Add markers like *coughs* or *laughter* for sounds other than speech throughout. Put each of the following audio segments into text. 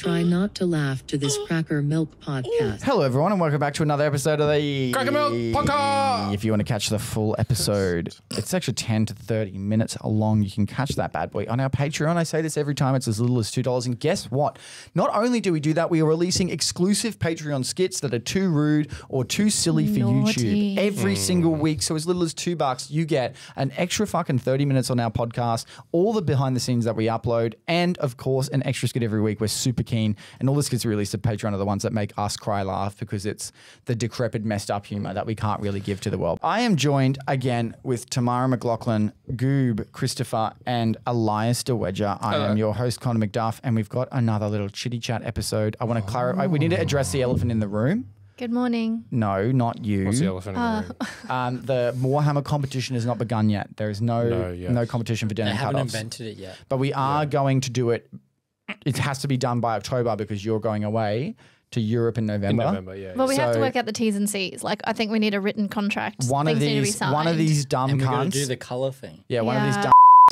Try not to laugh to this CrackerMilk podcast. Hello, everyone, and welcome back to another episode of the CrackerMilk Podcast. If you want to catch the full episode, it's actually 10 to 30 minutes long. You can catch that bad boy on our Patreon. I say this every time, it's as little as $2. And guess what? Not only do we do that, we are releasing exclusive Patreon skits that are too rude or too silly for Naughty. YouTube every single week. So, as little as two bucks, you get an extra fucking 30 minutes on our podcast, all the behind the scenes that we upload, and of course, an extra skit every week. We're super keen. And all the skits released at Patreon are the ones that make us cry laugh because it's the decrepit, messed up humor that we can't really give to the world. I am joined again with Tamara McLaughlin, Goob, Christopher, and Elias de Weger. I am your host, Connor McDuff, and we've got another little chitty chat episode. I want to clarify, we need to address the elephant in the room. Good morning. No, not you. What's the elephant in the room? *laughs* Um, the Warhammer competition has not begun yet. There is no No, no, yes. competition for They haven't cutoffs. invented it yet. But we are going to do it. It has to be done by October because you're going away to Europe in November. In November. November, yeah. Well, we have to work out the T's and C's. Like, I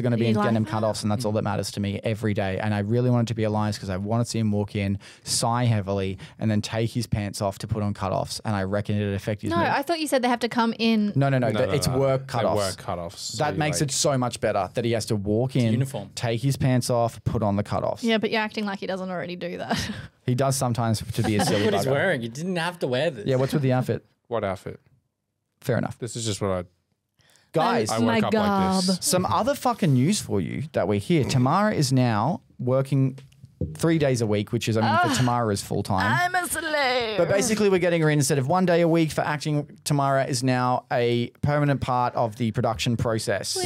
think we need a written contract. One Things of need to be these, one of signed. these dumb And we're going to do the color thing. yeah, one of these Yeah. dumb are going to be You in like denim that? cutoffs, and that's all that mm-hmm. matters to me every day. And I really wanted to be a Elias because I want to see him walk in, sigh heavily, and then take his pants off to put on cutoffs. And I reckon it'd affect his No, mood. I thought you said they have to come in. no, no, no, No, the- no, it's no. work They're cutoffs. Work cutoffs. So that makes like- it so much better that he has to walk in, uniform. take his pants off, put on the cutoffs. Yeah, but you're acting like he doesn't already do that. *laughs* He does sometimes to be a silly What he's wearing. You didn't have to wear this. Yeah, what's with the outfit? What outfit? Fair enough. This is just what I. Guys, I my woke up like this. some other fucking news for you that we're here. Tamara is now working three days a week, which is, I mean, for ah, Tamara is full time. I'm a slave. But basically, we're getting her in instead of one day a week for acting. Tamara is now a permanent part of the production process.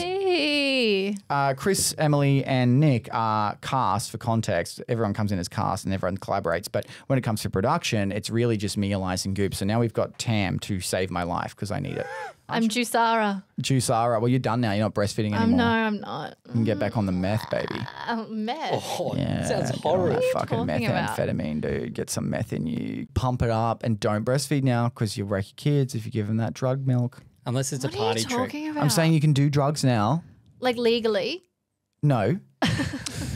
Whee. Uh, Chris, Emily, and Nick are cast for context. Everyone comes in as cast and everyone collaborates. But when it comes to production, it's really just me, Elias, and Goob. So now we've got Tam to save my life because I need it. *laughs* I'm Jusara. Jusara, well, you're done now. You're not breastfeeding anymore. Um, no, I'm not. You can get back on the meth, baby. *laughs* Oh, meth. Oh, Yeah, sounds get on horrible. you fucking talking about? methamphetamine, dude. Get some meth in you. Pump it up and don't breastfeed now because you'll wreck your kids if you give them that drug milk. Unless it's What a are you party trick. talking about? I'm saying you can do drugs now. Like legally. No, *laughs*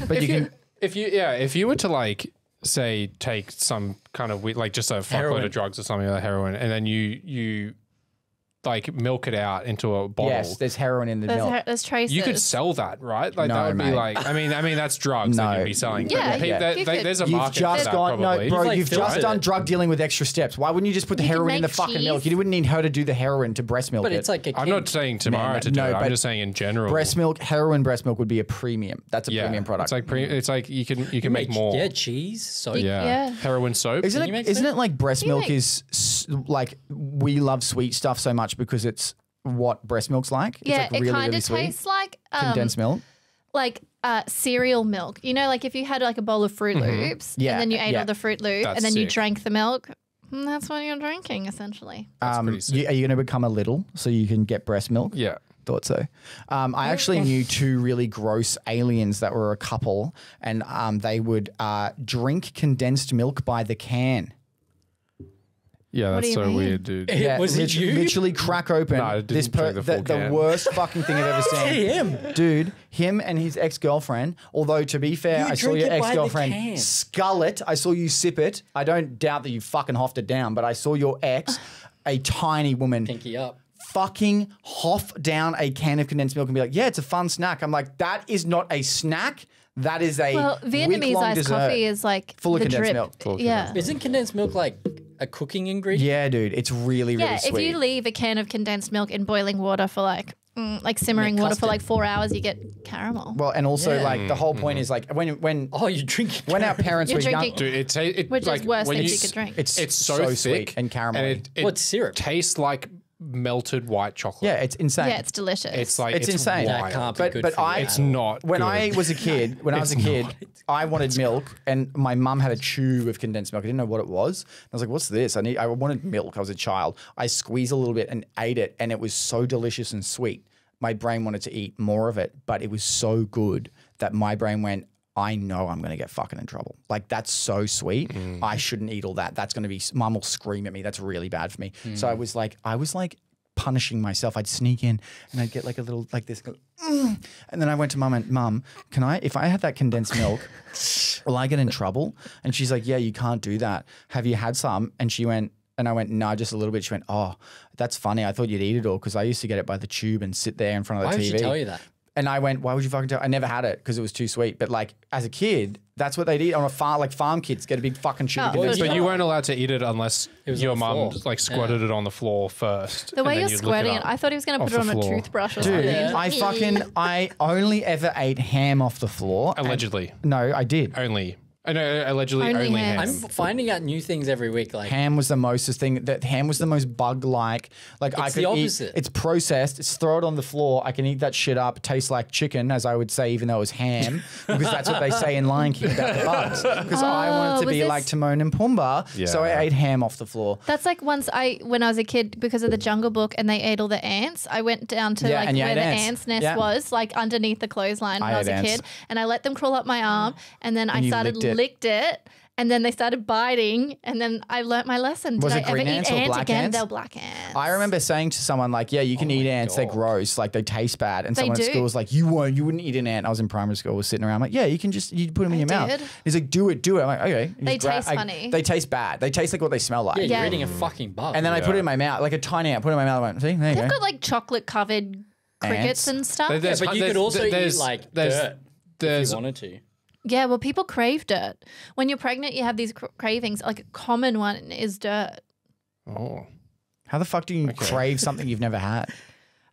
but you If can. if you, yeah, if you were to like say take some kind of weird, like just a fuckload Heroin. of drugs or something like heroin, and then you you like milk it out into a bottle. Yes, there's heroin in the There's, milk. her- there's traces. You could sell that, right? Like No, that would mate. be like. I mean, I mean that's drugs No. that you'd be selling. Yeah, but pe- yeah. there- you there- could- there's a You've market just for that, gone, probably. no, bro. You've, like, you've just filtered done it. drug dealing with extra steps. Why wouldn't you just put the You could heroin in the make fucking milk? cheese. You wouldn't need her to do the heroin to breast milk But it. it's like a kid. I'm not saying tomorrow to do no, it. but I'm just saying in general. breast milk, heroin breast milk would be a premium. That's a yeah, premium product. It's like pre- it's like you can you can make Make- more. Yeah, cheese. So Yeah. Yeah. Heroin soap. Isn't Can you it? make Isn't it like breast milk make- is s- like we love sweet stuff so much because it's what breast milk's like. It's Yeah, like it really, kind really of sweet. tastes like um, condensed milk. like uh, cereal milk. You know, like if you had like a bowl of Fruit Loops Mm-hmm. Yeah, and then you ate yeah. all the Fruit Loop That's and then you drank the milk. mm, That's what you're drinking essentially. That's Um, pretty sick. you- are you going to become a little so you can get breast milk? yeah. Thought so. Um, I actually knew two really gross aliens that were a couple, and um, they would uh, drink condensed milk by the can. Yeah, What do that's you so mean? weird, dude. *laughs* Was it lit- you? Literally crack open. No, I didn't this drink the the, full the can. worst fucking thing I've ever seen. him. Dude, him and his ex girlfriend. Although to be fair, You I saw drink your it by ex the girlfriend can. scull it. I saw you sip it. I don't doubt that you fucking hoffed it down, but I saw your ex, a tiny woman, Pinky up. fucking hoff down a can of condensed milk and be like, "Yeah, it's a fun snack." I'm like, that is not a snack. That is a Well, Vietnamese week-long iced dessert. coffee is like Full of the condensed drip. milk. Full of yeah. Isn't condensed milk like a cooking ingredient? Yeah, dude, it's really really Yeah, sweet. if you leave a can of condensed milk in boiling water for like mm, like simmering water for like four hours, you get caramel. well, and also Yeah. like the whole point is like when when *laughs* Oh, you're drinking. when our parents You're were young, drinking- Dude, it, ta- it Which is like, worse when things you, you could drink. it's It's so, so thick sweet and caramel. and it, it What's syrup? tastes like melted white chocolate. yeah, it's insane. yeah, it's delicious. it's like It's insane. wild. That can't be But- good but for I- at It's all. not. when good. I was a kid, when I was a kid, not. I wanted milk, and my mum had a tube of condensed milk. I didn't know what it was. I was like, "What's this?" I need. I wanted milk. I was a child. I squeezed a little bit and ate it, and it was so delicious and sweet. My brain wanted to eat more of it, but it was so good that my brain went. I know I'm going to get fucking in trouble. Like that's so sweet. I shouldn't eat all that. That's going to be. Mum will scream at me. That's really bad for me. So I was like, I was like punishing myself. I'd sneak in and I'd get like a little like this, "Mm." and then I went to mum and mum, can I? If I have that condensed milk, *laughs* will I get in trouble? And she's like, yeah, you can't do that. Have you had some? And she went. And I went, no, just a little bit. She went, oh, that's funny. I thought you'd eat it all because I used to get it by the tube and sit there in front of Why the would TV. she tell you that? And I went, why would you fucking tell? I never had it because it was too sweet. But like as a kid, that's what they'd eat on a farm. Like farm kids get a big fucking sugar Oh, But you weren't allowed to eat it unless was your on the mum like squirted it on the floor first. The way you're you'd squirting it, up I thought he was going to put it the on a toothbrush or Dude, something. I fucking I only ever ate ham off the floor. and- Allegedly. no, I did. Only. I know, allegedly Only only, ham. ham. I'm finding out new things every week. Like Ham was the most thing. That ham was the most bug like. Like I could the eat. opposite. It's processed. It's throw it on the floor. I can eat that shit up. It tastes like chicken, as I would say, even though it was ham, *laughs* because that's what they say in Lion King about the bugs. Because I oh, wanted Oh, to be this- like Timon and Pumbaa, yeah. so I ate ham off the floor. That's like once I, when I was a kid, because of the Jungle Book and they ate all the ants, I went down to Yeah, like where the ants. ants, nest Yeah. was, like underneath the clothesline when I I, was a ants. kid, and I let them crawl up my arm, and then I you started licked it. And then they started biting, and then I learnt my lesson. Was Did it I ever green eat ants or ants black again? ants? They were black ants. I remember saying to someone like, "Yeah, you can oh eat ants. They're God. gross. Like they taste bad." And They someone at do. school was like, "You won't. You wouldn't eat an ant." I was in primary school. Was sitting around like, "Yeah, you can just you put them in I your mouth." did. He's like, "Do it, do it." I'm like, "Okay." You They just grab- taste I- funny. They taste bad. They taste like what they smell like. yeah, you're Yeah. eating a fucking bug. And then I put it in my mouth, like a tiny ant. Put it in my mouth. I went, "See, there you They've go." got like chocolate covered crickets Ants. and stuff. There- there's- but you there's- could also eat there's- like there's- dirt if There's you wanted to. Yeah, well, people crave dirt. When you're pregnant, you have these cr- cravings. Like a common one is dirt. oh. How the fuck do you crave *laughs* something you've never had?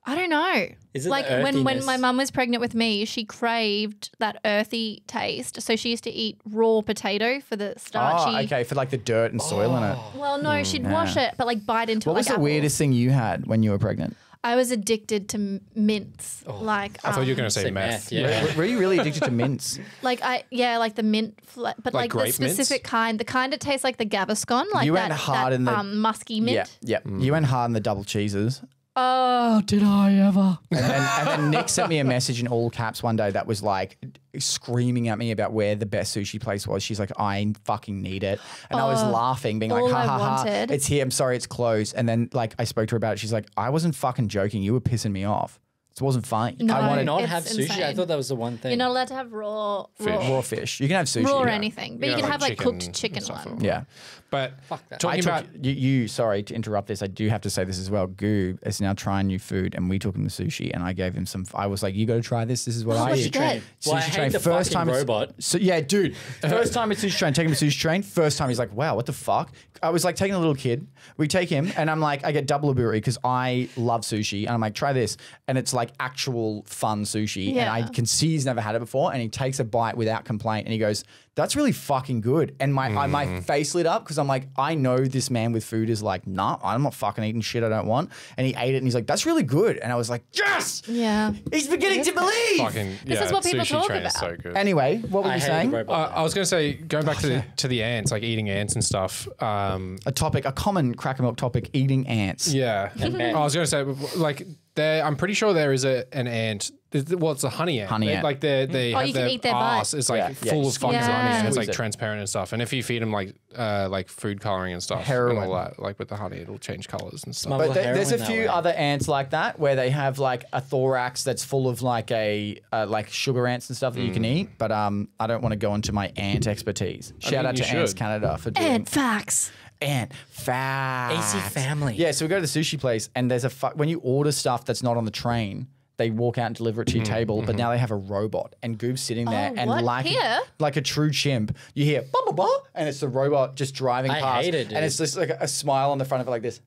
I don't know. Is it like the when when my earthiness? mum was pregnant with me, she craved that earthy taste. So she used to eat raw potato for the starchy. Oh, okay, for like the dirt and soil in it. Oh. Well, no, she'd mm, wash it, but like bite into What it. was like the apple. weirdest thing you had when you were pregnant? I was addicted to m- mints. like I thought you were um, going to say Say meth. meth, yeah. Were, were you really addicted to mints? *laughs* like I yeah, like the mint, fla- but Like like, the grape mints? specific kind, the kind that tastes like the Gaviscon, like You that, went hard that in the- um, musky mint. Yeah, yeah. You went hard in the double cheeses. Oh, did I ever? And then, and then Nick sent me a message in all caps one day that was like screaming at me about where the best sushi place was. She's like, I fucking need it. And I was oh, laughing, being like, ha ha ha, it's here. I'm sorry, it's closed. And then like I spoke to her about it. She's like, I wasn't fucking joking. You were pissing me off. It wasn't funny. No, I Why wanted not it's have sushi? I thought that was the one thing. You're not allowed to have raw, raw, raw fish. You can have sushi. raw or yeah. anything, but Yeah, you can like have like chicken cooked chicken stuff. one. Yeah. But Fuck that. Talking took about you, you. Sorry to interrupt this. I do have to say this as well. Goob is now trying new food, and we took him to sushi, and I gave him some. I was like, "You got to try this. This is what I what'd you eat." get? Well, I hate train. the First fucking time it's- robot. So yeah, dude. First time at sushi train, take him to sushi train. First time he's like, "Wow, what the fuck?" I was like taking a little kid. We take him, and I'm like, I get double aburi because I love sushi, and I'm like, try this, and it's like actual fun sushi, and I can see he's never had it before, and he takes a bite without complaint, and he goes, "That's really fucking good," and my I, my face lit up because I'm like, I know this man with food is like, nah, I'm not fucking eating shit I don't want, and he ate it, and he's like, that's really good, and I was like, yes, Yeah. he's beginning to believe. fucking This is what people sushi talk train is about. so good. Anyway, what were I you saying? Uh. I was going to say, going back to the, to the ants, like eating ants and stuff. Um, a topic, a common CrackerMilk topic, eating ants. yeah, *laughs* I was going to say, like, there. I'm pretty sure there is a an ant. There's- Well, it's a honey ant. Honey They- ant. Like they they Oh, have you can their eat their butt. ass is like Yeah, yeah, full you of fucking squeeze it, honey and it's squeeze like it. transparent and stuff. And if you feed them like uh like food coloring and stuff, Heroin. and all that, like with the honey, it'll change colors and stuff. Smell- But there- there's a heroin that few way. other ants like that where they have like a thorax that's full of like a uh, like sugar ants and stuff that you can eat. But um, I don't want to go into my ant expertise. Shout mean, out you to Ants should. Canada for doing And facts. ant facts. AC family. Yeah, so we go to the sushi place and there's a fu- when you order stuff that's not on the train. They walk out and deliver it to your mm-hmm, table, but mm-hmm. now they have a robot and Goob's sitting there Oh, and what? like Here? like a true chimp, you hear bah, bah, bah, and it's the robot just driving I past, hate it, dude. and it's just like a, a smile on the front of it like this,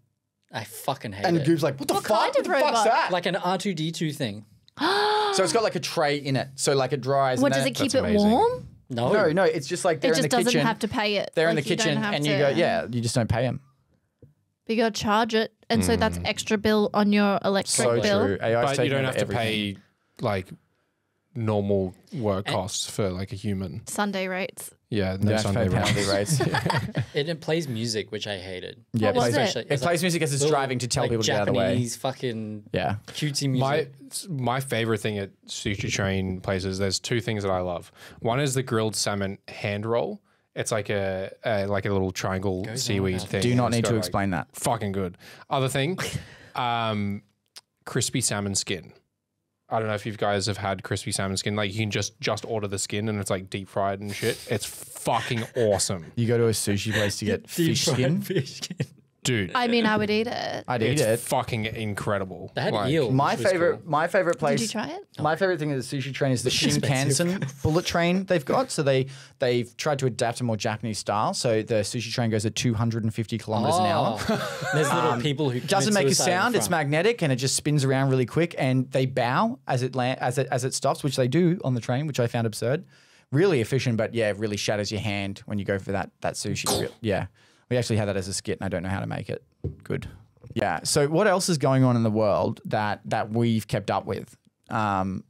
I fucking hate and it. And Goob's like, "What the What fuck? kind what of the fuck's robot? that?" like an R2D2 thing. So it's got like a tray in it. So like it dries. What and does it keep it amazing. warm? No. No, no, it's just like they're It in just the doesn't kitchen. have to pay it. They're in the Like, you don't kitchen, and to- you go, yeah, you just don't pay them. But you got to charge it, and so that's hmm. extra bill on your electric So bill. true. AI's but you don't have to pay like normal work costs for like a human. Sunday rates. Yeah, no don't have Sunday pay rates. rates. *laughs* It, it plays music, which I hated. yeah, What was plays, it? it? Plays like music as it's little, driving to tell like people to get out of the way. Japanese fucking Yeah. cutesy music. My my favorite thing at sushi train places, there's two things that I love. One is the grilled salmon hand roll. It's like a, a like a little triangle seaweed thing. Do not It's need got, to like, explain that. Fucking good. Other thing, *laughs* Um, crispy salmon skin. I don't know if you guys have had crispy salmon skin. Like you can just just order the skin and it's like deep fried and shit. It's fucking awesome, You go to a sushi place to get *laughs* fish skin. Fish skin. Dude. I mean, I would eat it. I'd eat it's it. fucking incredible. They had Like, eel. My which was favorite, cool. my favorite place. Did you try it? My favorite thing is the sushi train is the expensive. Shinkansen bullet train they've got. So they they've tried to adapt a more Japanese style. So the sushi train goes at 250 kilometers an hour. Oh. *laughs* There's little um, people who doesn't commit make a suicide in sound. It's front. magnetic and it just spins around really quick. And they bow as it land, as it as it stops, which they do on the train, which I found absurd. Really efficient, but yeah, it really shatters your hand when you go for that that sushi. Re- yeah, we actually had that as a skit, and I don't know how to make it good. Yeah. So what else is going on in the world that that we've kept up with? Um,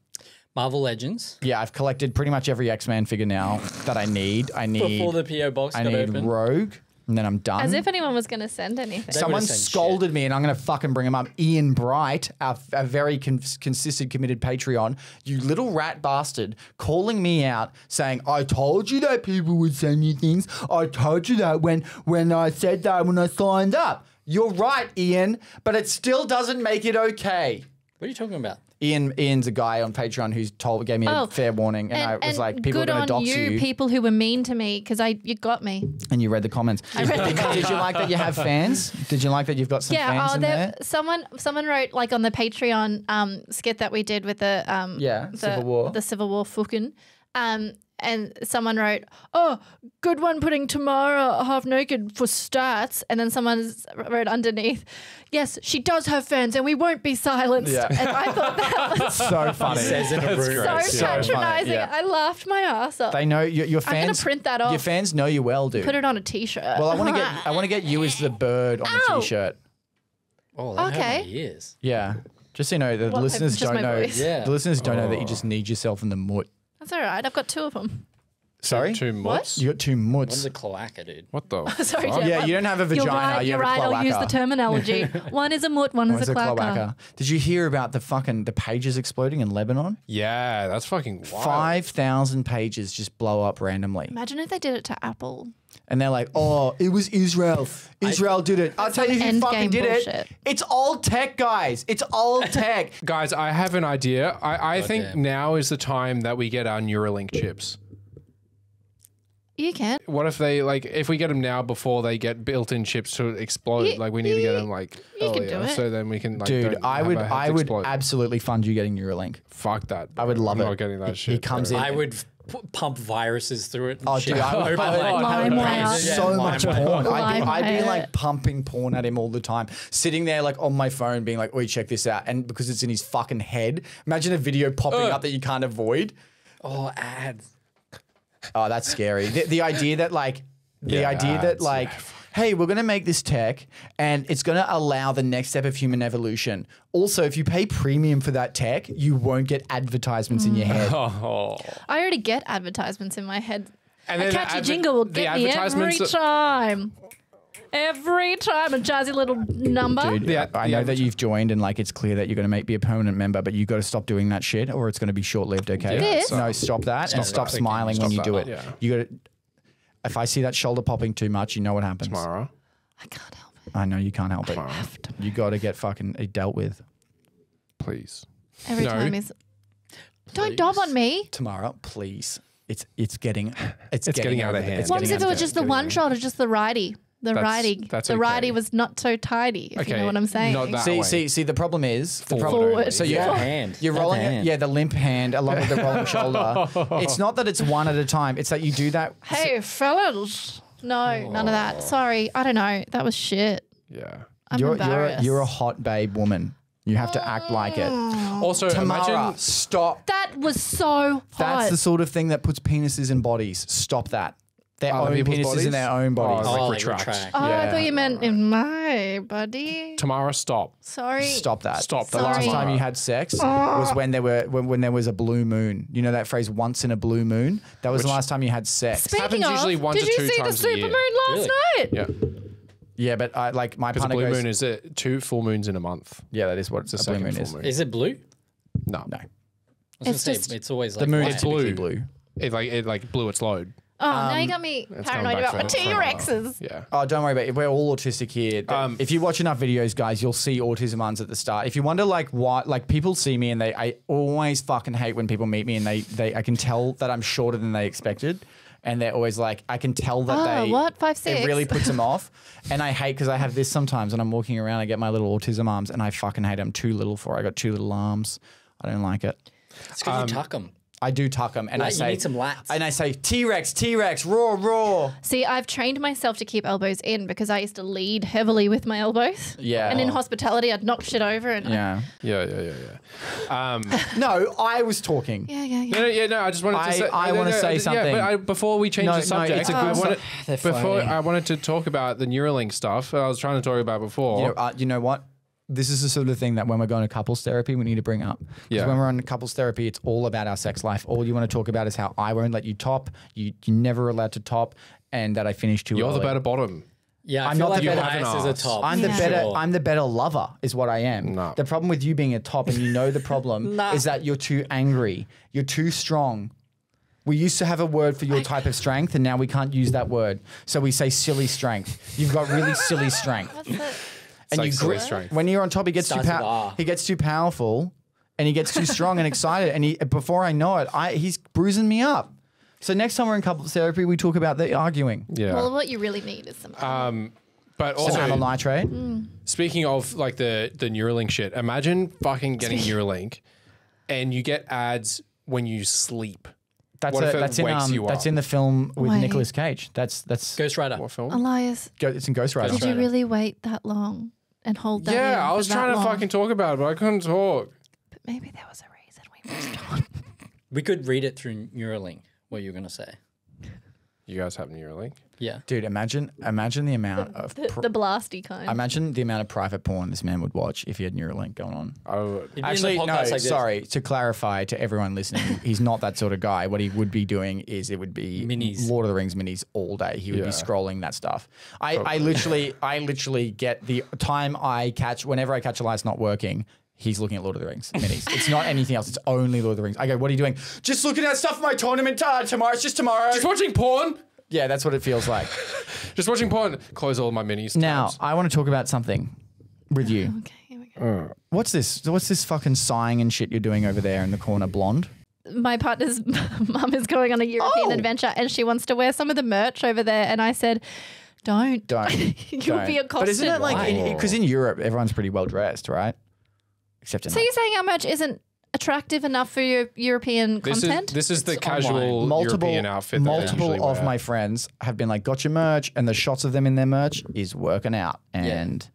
Marvel Legends. yeah, I've collected pretty much every X Men figure now that I need. I need Before the PO box I need open. Rogue, and then I'm done. As if anyone was going to send anything. They Someone would've sent shit. scolded me, and I'm going to fucking bring him up. Ian Bright, our, a very con- consistent, committed Patreon, you little rat bastard, calling me out, saying, "I told you that people would send you things. I told you that when when I said that when I signed up. You're right, Ian, but it still doesn't make it okay." What are you talking about? Ian, Ian's a guy on Patreon who's told gave me a Oh, fair warning, and, I was like, "People are going to dox you, you," people who were mean to me, because I you got me. and you read the comments. I read the did, *laughs* did you like that you have fans? Did you like that you've got some Yeah, fans oh, in there, there? someone someone wrote like on the Patreon um, skit that we did with the um, Yeah, the, Civil War. the Civil War fucking, um, and someone wrote, "Oh, good one putting Tamara half naked for stats," and then someone wrote underneath, "Yes, she does have fans, and we won't be silenced." Yeah. And I thought that *laughs* was so funny. Says in a room. so funny, patronizing. yeah. I laughed my ass off. They know your, your I'm gonna print that off. Your fans know you well, dude. Put it on a T-shirt. well, I want to get I want to get you as the bird on the t-shirt. Oh, that Okay. my ears. Yeah, just so you know, the What, listeners don't know. voice? Yeah. The listeners don't know that you Oh. just need yourself in the mutt. That's all right. I've got two of them. Sorry, Two mutts. you got two One's mutts. a cloaca, dude. What the? *laughs* Sorry, fuck? Yeah, you don't have a vagina. You're right. you You're have right. a I'll use the terminology. *laughs* one is a mutt. One is a a cloaca. cloaca. Did you hear about the fucking the pagers exploding in Lebanon? Yeah, that's fucking wild. Five thousand pagers just blow up randomly, Imagine if they did it to Apple. And they're like, "Oh, it was Israel. Israel did it." I'll tell you some who fucking endgame did it. It's old tech, guys. It's old *laughs* tech. Guys, I have an idea. I, I think damn. now is the time that we get our Neuralink chips. You can. What if they like if we get them now before they get built-in chips to explode? You- like we need to get them like you can do it. so then we can like. Dude, I would, I would explode. absolutely fund you getting Neuralink. Fuck that. I would love I'm it. Not getting that He- shit. he comes bro. in- I would f- p- pump viruses through it. And Oh, shit. dude, I would, *laughs* I would, like- I would LimeWire. Yeah, so much LimeWire. porn. I'd be, I'd be like pumping porn at him all the time, sitting there like on my phone, being like, "Oh, you check this out," and because it's in his fucking head. Imagine a video popping Ugh. up that you can't avoid. Oh, ads. Oh, that's scary. the, the idea that like the Yeah, idea that like. yeah. Hey, we're going to make this tech and it's going to allow the next step of human evolution. Also, if you pay premium for that tech, you won't get advertisements in your head. *laughs* Oh. I already get advertisements in my head. And a then catchy adver- jingle will the get me every time. Every time a jazzy little number. Dude, The- I the know that you've joined and like it's clear that you're going to make be a permanent member, but you've got to stop doing that shit, or it's going to be short lived. Okay, Yeah, This? no, stop that and stop that. smiling when you do it. Yeah. You got to. If I see that shoulder popping too much, you know what happens. Tomorrow. I can't help it. I know you can't help it. Tomorrow. You got to get fucking it dealt with. Please. Every No. time is. Don't dob on me. Tomorrow, please. It's it's getting it's, It's getting out of over hand. it's What getting if out it of was just hand. the one shot or just the righty? The That's- righty. that's the okay. righty was not so tidy, if you Okay, know what I'm saying. not that- See, way. see, see. The problem is the Forward problem. only. So Yeah, you're hand. you're rolling hand. yeah, the limp hand along with the rolling *laughs* shoulder. It's not that it's one at a time. It's that you do that. Hey, fellas. No, none of that. Sorry. I don't know. That was shit. Yeah. I'm you're you're a, embarrassed. you're a hot babe woman. You have to act like it. Mm. Also, Tamara, imagine stop. that was so hot. That's the sort of thing that puts penises in bodies. Stop that. Their Other own people's penises bodies? in their own oh, bodies. Oh, Oh, like like retract. retract. oh, I yeah. thought you meant in my body. Tamara, stop. Sorry. Stop that. Stop The last Sorry. time you had sex ah. was when there were when, when there was a blue moon. You know that phrase "once in a blue moon." That was the last time you had sex. Speaking happens of, usually one did to you two see the times a year. supermoon last Really? night? Yeah. yeah, but I, like my Because a partner blue goes. moon is it two full moons in a month. yeah, that is what It's a the blue second moon full is. moon. Is it blue? No. No, I was It's gonna just- say, it's always like the moon white. is typically blue. blue. It like it like blew its load. Oh, now you um, got me It's paranoid going back about my for- for a T while. Rexes. Yeah. Oh, don't worry about it. We're all autistic here. Um, if you watch enough videos, guys, you'll see autism ones at the start. If you wonder, like, why, like, people see me and they, I always fucking hate when people meet me and they, they, I can tell that I'm shorter than they expected. And they're always like, I can tell that Oh, they. what? Five, six? It really puts them *laughs* off. And I hate because I have this sometimes when I'm walking around, I get my little autism arms and I fucking hate them too little for. it. I got two little arms. I don't like it. It's because you um, tuck them. I do tuck them and I Like, you say, need some lats. and I say, T Rex, T Rex, roar, roar. See, I've trained myself to keep elbows in because I used to lead heavily with my elbows. Yeah. And in hospitality, I'd knock shit over and Yeah. Yeah, yeah, yeah, yeah. Um, *laughs* No, I was talking. yeah, yeah, yeah. no, no, yeah, no. I just wanted I- to say. I no, wanna no, say yeah, something. but I, before we change No, the no, subject, it's a good I wanted, They're before floating. I wanted to talk about the Neuralink stuff. I was trying to talk about before. You know, uh, you know what? This is the sort of thing that when we're going to couples therapy, we need to bring up. Because Yeah. when we're on couples therapy, it's all about our sex life. All you want to talk about is how I won't let you top. You, you're never allowed to top, and that I finished too You're the better bottom. Yeah, I I'm feel not like the the better- bias You a top. I'm the better. Sure. I'm the better lover, is what I am. No. The problem with you being a top, and you know the problem, *laughs* Nah. is that you're too angry. You're too strong. We used to have a word for your type of strength, and now we can't use that word. So we say silly strength. You've got really *laughs* silly strength. What's that? and like you silly grit- strength. when you're on top, he gets too Starts with pow- he gets too powerful, and he gets too strong and excited, and he before I know it, I he's bruising me up. So next time we're in couples therapy, we talk about the arguing. Yeah. Well, what you really need is some. um, but also amyl also, nitrate. speaking of like the the Neuralink shit, imagine fucking getting *laughs* Neuralink, and you get ads when you sleep. That's What a, if it that's in um, you that's up? in the film with Wait. Nicolas Cage. That's that's Ghost Rider. What film? Elias, go, it's in Ghost Rider. did you really wait that long and hold that? in Yeah, I was trying to long? fucking talk about it, but I couldn't talk. But maybe there was a reason we moved on. *laughs* We could read it through Neuralink. What you were gonna say? You guys have Neuralink? Yeah. Dude, imagine imagine the amount of The, pr- the blasty kind. imagine the amount of private porn this man would watch if he had Neuralink going on. Oh, You'd be in the Actually, no. podcast like this. sorry to clarify to everyone listening, *laughs* he's not that sort of guy. What he would be doing is it would be Minis. Lord of the Rings minis all day. He would be scrolling that stuff. I, I literally, I literally get the time I catch whenever I catch a light not working. He's looking at Lord of the Rings minis. It's not anything else. It's only Lord of the Rings. I go, what are you doing? Just looking at stuff for my tournament uh, tomorrow. It's just tomorrow. just watching porn. yeah, that's what it feels like. *laughs* Just watching porn. Close all my minis. now, tabs. I want to talk about something with you. okay, here we go. What's this? What's this fucking sighing and shit you're doing over there in the corner, blonde? my partner's *laughs* mum is going on a European Oh. adventure and she wants to wear some of the merch over there. And I said, don't. Don't. *laughs* You'll don't. be But isn't it like because in, Europe everyone's pretty well dressed, right? Except in So like, you're saying our merch isn't attractive enough for your European this content? is this is the It's casual online. multiple European outfit. that I multiple of wear. my friends have been like, "Got your merch," and the shots of them in their merch is working out, and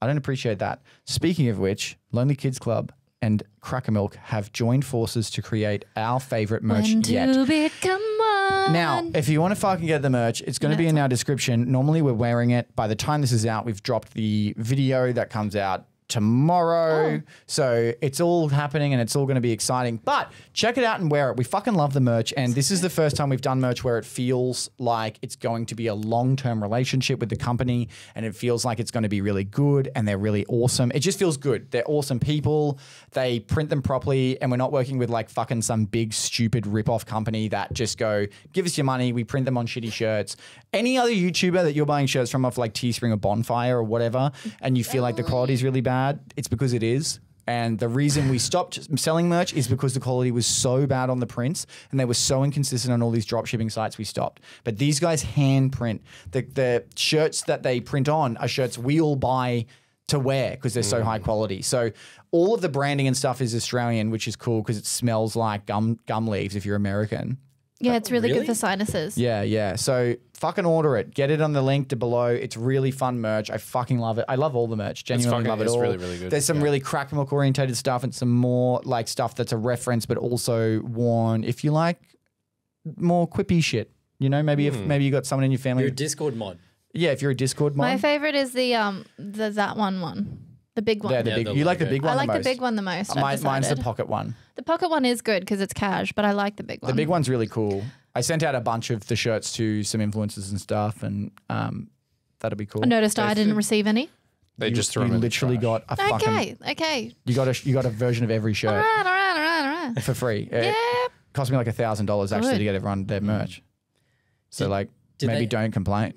I don't appreciate that. Speaking of which, Lonely Kids Club and CrackerMilk have joined forces to create our favorite merch when yet. become one. Now, if you want to fucking get the merch, it's going to be in our description. Normally, we're wearing it. By the time this is out, we've dropped the video that comes out tomorrow. Oh. So it's all happening and it's all going to be exciting. But check it out and wear it. We fucking love the merch. And this is the first time we've done merch where it feels like it's going to be a long term relationship with the company and it feels like it's going to be really good and they're really awesome. It just feels good. They're awesome people. They print them properly and we're not working with like fucking some big stupid rip-off company that just go, give us your money, we print them on shitty shirts. Any other YouTuber that you're buying shirts from off like Teespring or Bonfire or whatever, and you feel like the quality is really bad, it's because it is. And the reason we *laughs* stopped selling merch is because the quality was so bad on the prints and they were so inconsistent on all these drop shipping sites we stopped. But these guys hand print. The, the shirts that they print on are shirts we all buy to wear because they're so mm. high quality. So all of the branding and stuff is Australian, which is cool because it smells like gum gum leaves if you're American. Yeah, it's really, Really? good for sinuses. Yeah, yeah. So fucking order it. Get it on the link to below. It's really fun merch. I fucking love it. I love all the merch. Genuinely fucking- love it it's all. really, really good. There's some Yeah. really crack milk orientated stuff and some more like stuff that's a reference, but also worn if you like more quippy shit. You know, maybe Hmm. if maybe you got someone in your family. You're a Discord mod. yeah, if you're a Discord mod. My favorite is the um the that one one, the big one. yeah, the Yeah, big, the you like the logo. big one I like the the most. big one the most. I've Mine, mine's the decided. pocket one. The pocket one is good because it's cash, but I like the big one. The big one's really cool. I sent out a bunch of the shirts to some influencers and stuff, and um, that'll be cool. I noticed I didn't *laughs* receive any. They you, just threw you them in the literally trash. got a fucking. Okay, okay. You got a you got a version of every shirt All right, all right, all right, all right. for free. It Yeah. cost me like a thousand dollars actually Good. to get everyone their merch. So like did maybe they- don't complain.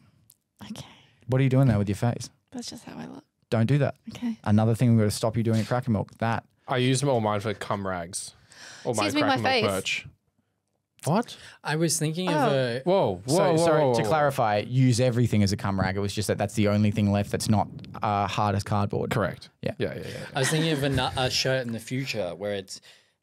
Okay. What are you doing there with your face? That's just how I look. Don't do that. Okay. Another thing we're going to stop you doing at CrackerMilk. That. I use them all mine for cum rags. Or Excuse me, my CrackerMilk face. perch. What? I was thinking of Oh. a. Whoa, whoa, So whoa, sorry whoa, to whoa. clarify. Use everything as a cum rag. It was just that that's the only thing left that's not uh, hard as cardboard. Correct. Yeah. Yeah, yeah, yeah. I was thinking of a, nu- a shirt in the future where it's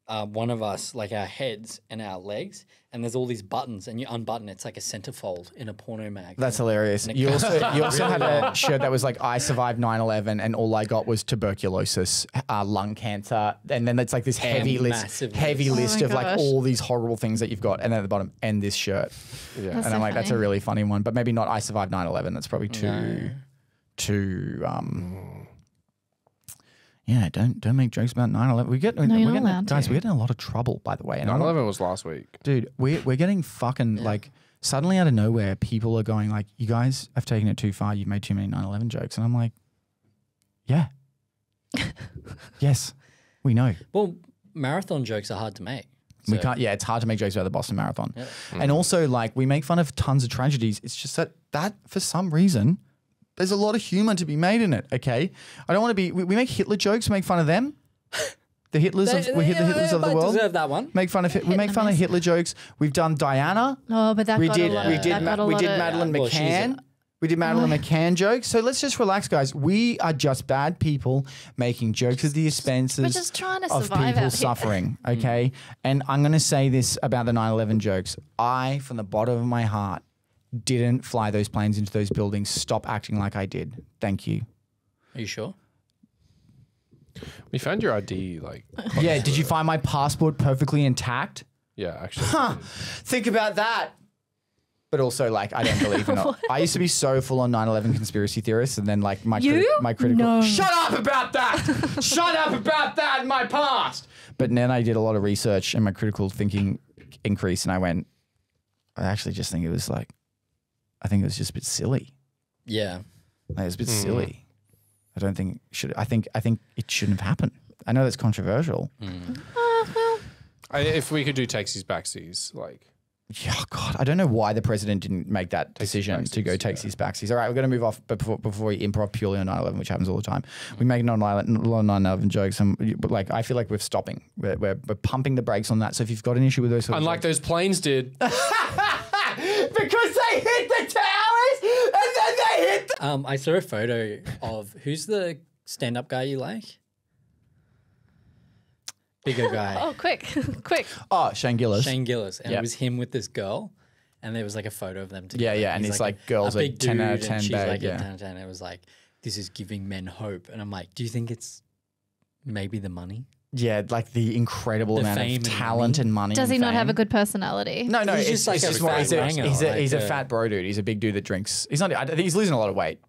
uh, one of us, like our heads and our legs, and there's all these buttons, and you unbutton. It's like a centerfold in a porno mag. That's hilarious. You also you also had a *laughs* shirt that was like I survived 9/11 and all I got was tuberculosis, uh, lung cancer, and then it's like this heavy list, heavy list. list Oh my of like all these horrible things that you've got, and then at the bottom, and this shirt, yeah. That's and so I'm like, that's a really funny one, but maybe not I survived 9/11. That's probably too, too. Um, yeah, don't don't make jokes about 9/11. We get you're we're getting, allowed guys, to. we're getting in a lot of trouble by the way, and 9/11 was last week. dude we're, we're getting fucking like suddenly out of nowhere people are going like you guys have taken it too far. You've made too many 9-11 jokes. And i'm like yeah. *laughs* Yes. We know. Well, marathon jokes are hard to make. we can't yeah it's hard to make jokes about the boston marathon. And also like we make fun of tons of tragedies. It's just that that for some reason there's a lot of humor to be made in it okay i don't want to be we, we make hitler jokes make fun of them *laughs* the hitlers They- of, we hit the hitlers they of the might world deserve that one. make fun of Hit- we make fun of Hitler hitler jokes we've done diana Oh, but that we got did a lot. we of, did that Ma- we did of, Madeleine Well, she's a- McCann. we did Madeleine oh. McCann jokes. So let's just relax, guys. We are just bad people making jokes at the expenses We're just trying to of survive people suffering. *laughs* Mm. Okay, and I'm going to say this about the 9/11 jokes. I, from the bottom of my heart, didn't fly those planes into those buildings. Stop acting like I did. Thank you. Are you sure? We found your ID, like, *laughs* Yeah. Did you find my passport perfectly intact? yeah, actually. Think about that. But also, like, I don't believe in it. *laughs* I used to be so full on 9 11 conspiracy theorists, and then, like, my, criti- my critical. No. Shut up about that! *laughs* Shut up about that in my past! But then I did a lot of research, and my critical thinking increased, and I went, I actually just think it was like, I think it was just a bit silly. Yeah. Like, it was a bit hmm. silly. I don't think it should. I think I think it shouldn't have happened. I know that's controversial. Hmm. Ah, I, if we could do taxis, backsies, like, Yeah, oh God, I don't know why the president didn't make that decision to go backsies, takes his backsies. All right, we're going to move off but before, before we improv purely on 9 11, which happens all the time. We make non 9 11 jokes, and but like I feel like we're stopping. We're, we're, we're pumping the brakes on that. So if you've got an issue with those, sort of unlike those planes did. *laughs* jokes- because they hit the towers and then they hit the. Um, I saw a photo of who's the stand-up guy you like? Bigger guy, *laughs* Oh, quick, *laughs* quick. Oh, Shane Gillis. Shane Gillis, and Yeah. it was him with this girl, and there was like a photo of them together. Yeah, yeah, and He's it's like, a- girls a are big 10 out of 10 and she's bag, like a yeah. 10 out of 10. It was like this is giving men hope, and I'm like, do you think it's maybe the money? Yeah, like the incredible The amount fame of and talent and money. Does he not have a fame. good personality? No, no, He's it's just just like like a it's fat he's, a, he's, a, like he's a a- fat bro dude. He's a big dude that drinks. He's not. I think he's losing a lot of weight.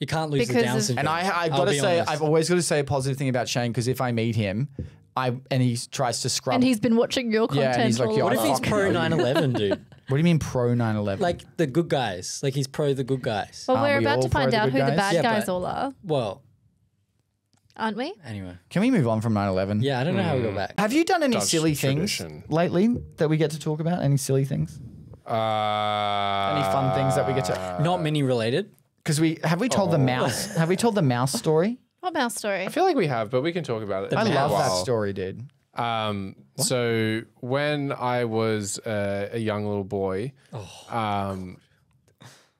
You can't lose the Because Down of- syndrome. And I, I've I'll got to be say, honest. I've always got to say a positive thing about Shane because if I meet him, I and he tries to scrub. And he's been watching your Yeah, and content he's like, all "Yo, what if he's fucking pro know you. 9/11, dude? *laughs* what do you mean pro 9/11? Like the good guys, like he's pro the good guys. Well, Aren't we're we about all to pro find the out good who the guys? bad Yeah, guys but- all are, Well, aren't we? anyway, Can we move on from 9/11? yeah, I don't know how we got back. Have you done any Dutch silly tradition. things lately that we get to talk about? Any silly things? Uh, Any fun things that we get to? Not many related. Because we have we told the Oh. mouse? Have we told the mouse story? *laughs* What mouse story? I feel like we have, but we can talk about it. I in a love that while. story, dude. Um, so when I was uh, a young little boy, Oh. um,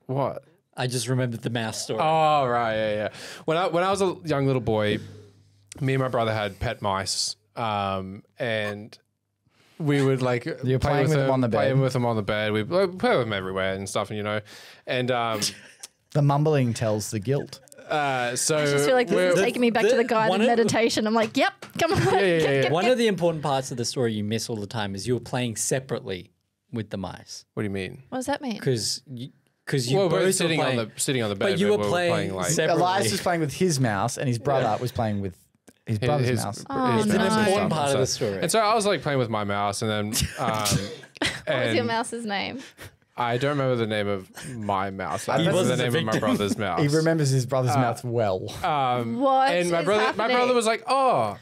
what? I just remembered the mouse story. Oh right, yeah, yeah. When I when I was a young little boy, me and my brother had pet mice, um, and we would like *laughs* You're play playing with them on the play bed. with them on the bed. We like, play with them everywhere and stuff, and you know, and um, *laughs* The mumbling tells the guilt. uh, so I just feel like this we're- is taking me back to the- the guided one of- meditation. I'm like, yep, come on. yeah, yeah, *laughs* yeah. One of the important parts of the story you miss all the time is you were playing separately with the mice What do you mean? What does that mean? because you because you well, both we're were sitting playing, on the sitting on the bed, but you but were we playing, like separately. Elias was playing with his mouse, and his brother was playing with his brother's his, mouse. Oh, his It's an important part of the story. And so I was like playing with my mouse, and then *laughs* um, What was your mouse's name? I don't remember the name of my mouse. I He remember the wasn't name of my brother's *laughs* mouse. He remembers his brother's Uh, mouth well. Um, What and my is brother, my brother was like, "Oh,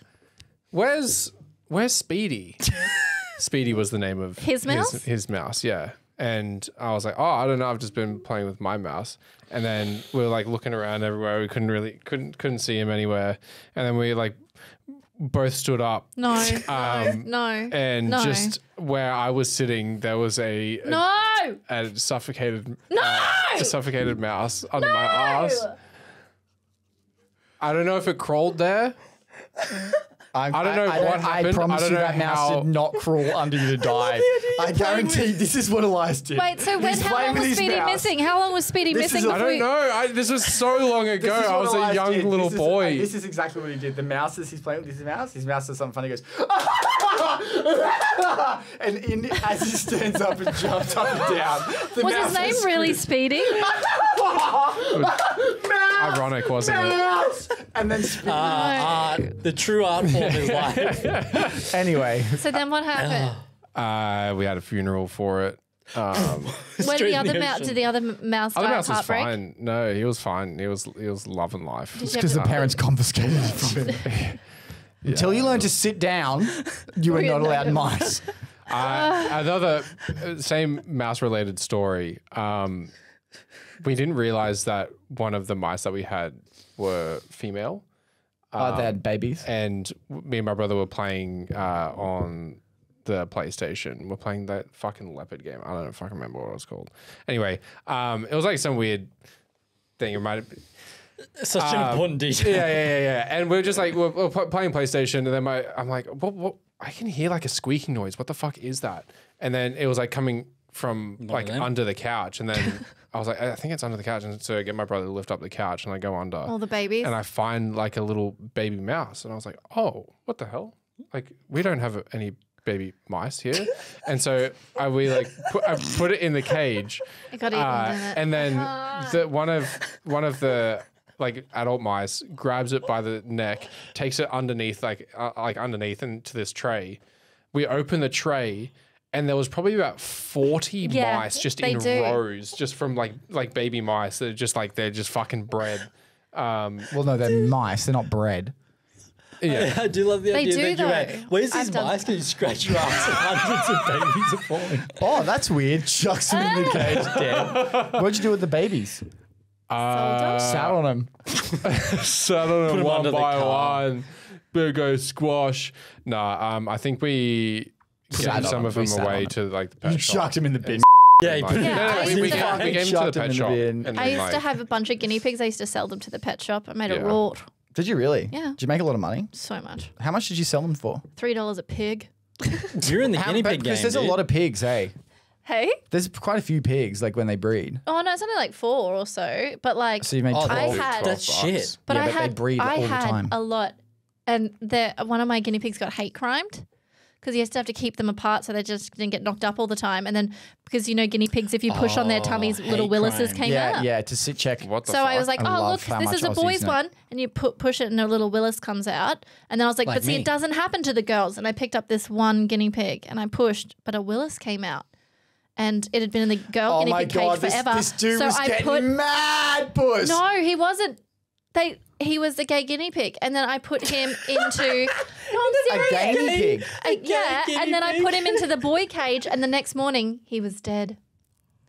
where's where's Speedy?" *laughs* Speedy was the name of His mouse? His, mouse, yeah. And I was like, oh, I don't know. I've just been playing with my mouse. And then we were like looking around everywhere. We couldn't really couldn't couldn't see him anywhere. And then we like both stood up. No, Um, *laughs* no, And no. just where I was sitting, there was a, a, no, a suffocated no. a suffocated mouse under my ass. I don't know if it crawled there. *laughs* I, I don't know I, what I happened. promise I don't you know that mouse how- did not crawl under you to *laughs* die. I guarantee this is what Elias did. Wait, so when He's how long was Speedy mouse. missing? How long was Speedy This missing? a- I before don't you- know. I, this was so *laughs* long ago. I what was a young did. little This is- boy. this is exactly what he did. The mouse, as he's playing with his mouse, his mouse does something funny. He goes, *laughs* *laughs* and in, as he stands up and jumps up and down, the Was mouse his name is really Speedy? *laughs* mouse, Ironic, wasn't it? mouse, and then spin. Uh, art, the true art form is life. *laughs* anyway, So then what happened? *sighs* Uh, we had a funeral for it. Um, When Straight the in other mouse ocean. did the other m- mouse other die of mouse was heartbreak? fine. No, he was fine. He was he was loving life. Did you because the have parents confiscated it from him. Until you learn to sit down, you are not allowed mice. *laughs* Uh, another same mouse related story. Um, we didn't realize that one of the mice that we had were female. Oh, they had babies. and me and my brother were playing uh, on the PlayStation. We're playing that fucking leopard game. I don't know if I can remember what it was called. Anyway, um, it was like some weird thing. It might have Such an important detail. yeah, yeah, yeah, yeah. And we're just like we're, we're playing PlayStation, and then my I'm like, what, what? I can hear like a squeaking noise. What the fuck is that? And then it was like coming from like them. under the couch, and then *laughs* I was like, I think it's under the couch, and so I get my brother to lift up the couch, and I go under, All the babies. and I find like a little baby mouse, and I was like, oh, what the hell? Like we don't have any baby mice here, *laughs* and so I we like put, I put it in the cage, It got eaten, uh, didn't it? and then *laughs* the one of one of the like adult mice grabs it by the neck, takes it underneath like uh, like underneath into this tray. We open the tray. And there was probably about forty Yeah, mice just they in do. rows, just from like like baby mice. They're just like they're just fucking bred. Um, Well, no, they're mice. They're not bred. yeah, *laughs* I do love the They idea do, that you had. though. Where's I've these done- mice? Can you scratch your ass and hundreds of babies are falling? Oh, that's weird. Chucks them in the cage dead. *laughs* What'd you do with the babies? Uh, Sat on them. Sat on them 'em one by one. Big go squash. Nah, um, I think we Sat gave some them. of them away to like the pet You shop. chucked them in the bin. Yeah, Like- put it Yeah, I we, used we, to- we gave them to the pet in the shop. bin. I then, used to have a bunch of guinea pigs. I used to sell them to the pet shop. I made Yeah. a lot. Did you really? Yeah. Did you make a lot of money? So much. How much did you sell them for? Three dollars a pig. You're in the How- guinea pig game. Because there's a lot of pigs, hey. Hey? There's quite a few pigs, like when they breed. Oh no, it's only like four or so. But like So you made Oh, 12. I that's- had that's bucks. shit. but Yeah, I but they had breed I all the had time. a lot. And the one of my guinea pigs got hate crimed. Because you used to have to keep them apart so they just didn't get knocked up all the time. And then because you know guinea pigs, if you push on their Oh, tummies, little hate Willises crime. came yeah, out. yeah, to sit check. What the So fuck? I was like, I "Oh, look, this is a boys using it. one," and you put push it, and a little Willis comes out. And then I was like, Like "But see, it doesn't happen to the girls." And I picked up this one guinea pig, and I pushed, but a Willis came out, and it had been in the girl Oh guinea my pig god, cage this, forever. this dude so was I getting put mad, puss. no, he wasn't. They he was the gay guinea pig, and then I put him into. *laughs* No, I'm a serious. guinea pig. Uh, yeah, guinea and then I put him into the boy *laughs* cage, and the next morning he was dead.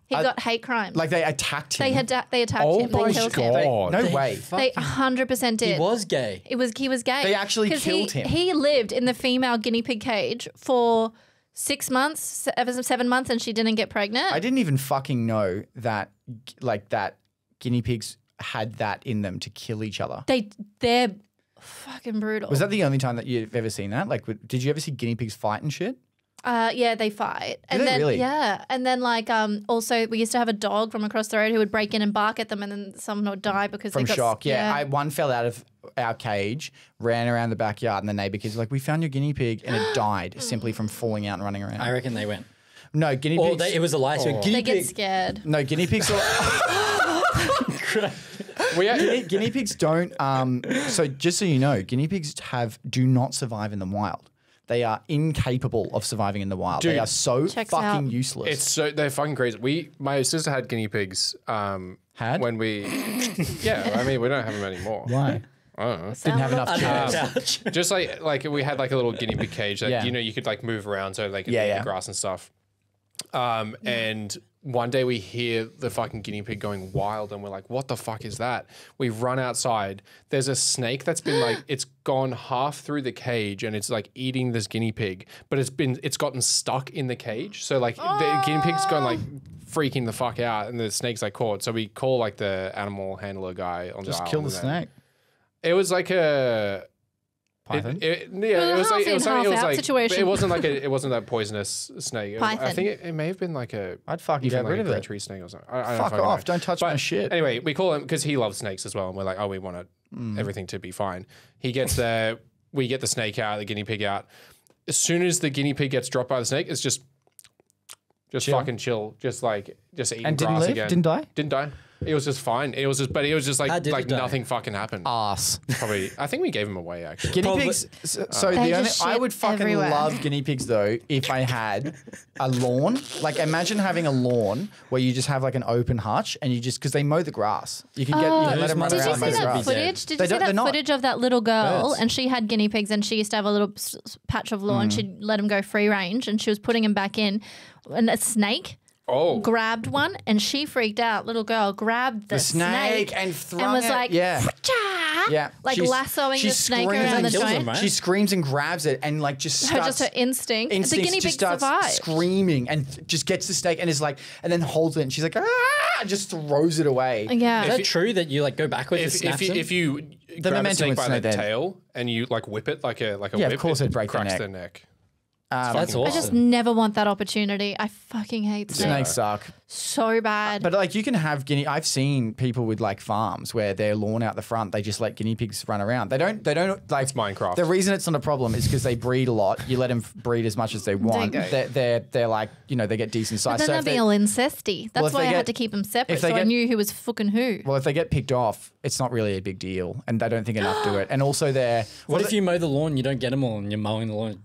He I- got hate crimes. Like they attacked him. they had they attacked Oh him. my They killed him. They- God. no They way. They 100% did. He was gay. It was he was gay. They actually 'Cause killed he, him. He lived in the female guinea pig cage for six months, seven, seven months, and she didn't get pregnant. I didn't even fucking know that, like that, guinea pigs had that in them to kill each other. They they're fucking brutal. Was that the only time that you've ever seen that? Like, did you ever see guinea pigs fight and shit? Uh, yeah, they fight, and they then really? yeah, and then like um, also we used to have a dog from across the road who would break in and bark at them, and then someone would die because From they got shock, yeah. I, one fell out of our cage, ran around the backyard, and the neighbor kids were like, "We found your guinea pig," and it *gasps* died simply from falling out and running around. I reckon they went. no, guinea Or pigs. they, it was a lie. So guinea they get scared. no, guinea pigs. Are, *laughs* We had- guinea, guinea pigs don't. Um, so just so you know, guinea pigs have do not survive in the wild. They are incapable of surviving in the wild. they are so fucking out. useless. It's so they're fucking crazy. We my sister had guinea pigs. Um, Had? when we, yeah. I mean, we don't have them anymore. why I don't know. didn't have enough Under chairs. the couch. Just like like we had like a little guinea pig cage that Yeah. you know you could like move around so they could Yeah, eat yeah. the grass and stuff. Um, and one day we hear the fucking guinea pig going wild, and we're like, "What the fuck is that?" We run outside. There's a snake that's been like, *gasps* it's gone half through the cage, and it's like eating this guinea pig, but it's been, it's gotten stuck in the cage. So like, the guinea pig's gone like oh! freaking the fuck out, and the snake's like caught. So we call like the animal handler guy on Just the kill the island, and then- snake. It was like a Python. it, it, yeah, was it a was like half it was in. It was half out like situation. it wasn't like a it wasn't that poisonous snake. It was- I think it, it may have been like a I'd fucking even get like rid a of great it. tree snake or something. I, I don't Fuck off. know. Don't touch But my shit. Anyway, we call him because he loves snakes as well, and we're like, oh, we want Mm. everything to be fine. He gets there. we get the snake out, the guinea pig out. As soon as the guinea pig gets dropped by the snake, it's just just Chill. fucking chill, just like just eating And didn't grass live? again. Didn't die? Didn't die. It was just fine. It was just, but it was just like did like it die? nothing fucking happened. Ass. Probably, I think we gave him away actually. Guinea Probably- pigs. So, so They the only just I shit would fucking everywhere. love guinea pigs though if I had a lawn. Like imagine having a lawn where you just have like an open hutch and you just because they mow the grass. You can get you can oh. let them run Did around you and see the that grass. footage? Did They you see don't- they're that not. footage of that little girl? Birds. And she had guinea pigs, and she used to have a little s- s- patch of lawn. Mm. She'd let them go free range, and she was putting them back in. And a snake Oh, grabbed one, and she freaked out. Little girl grabbed the, The snake and thrung was it. like, Yeah. "Cha!" Yeah, like She's- lassoing she the snake around the kills joint. them, right? She screams and grabs it and like just Her starts just her instinct. instincts the guinea pig starts survived. screaming and th- just gets the snake and is like and then holds it and she's like ah and just throws it away. yeah. Is that true that you like go backwards and if, snaps if you if you grab a momentum snake by the tail and you like whip it like a like a Yeah, of course it it'd break the cracks neck. the neck. That's um, I just never want that opportunity. I fucking hate snakes Snakes suck. So bad. But like you can have guinea. I've seen people with like farms where their lawn out the front, they just let guinea pigs run around. They don't. They don't like. It's Minecraft. The reason it's not a problem is because they breed a lot. You let them breed as much as they want. They're, they're they're like you know they get decent size. But then So they're if they- being all incesty. That's if why I get- had to keep them separate, if they so I knew who was fucking who. well, if they get picked off, it's not really a big deal, and they don't think enough do it. And also, they're what if you mow the lawn, you don't get them all, and you're mowing the lawn?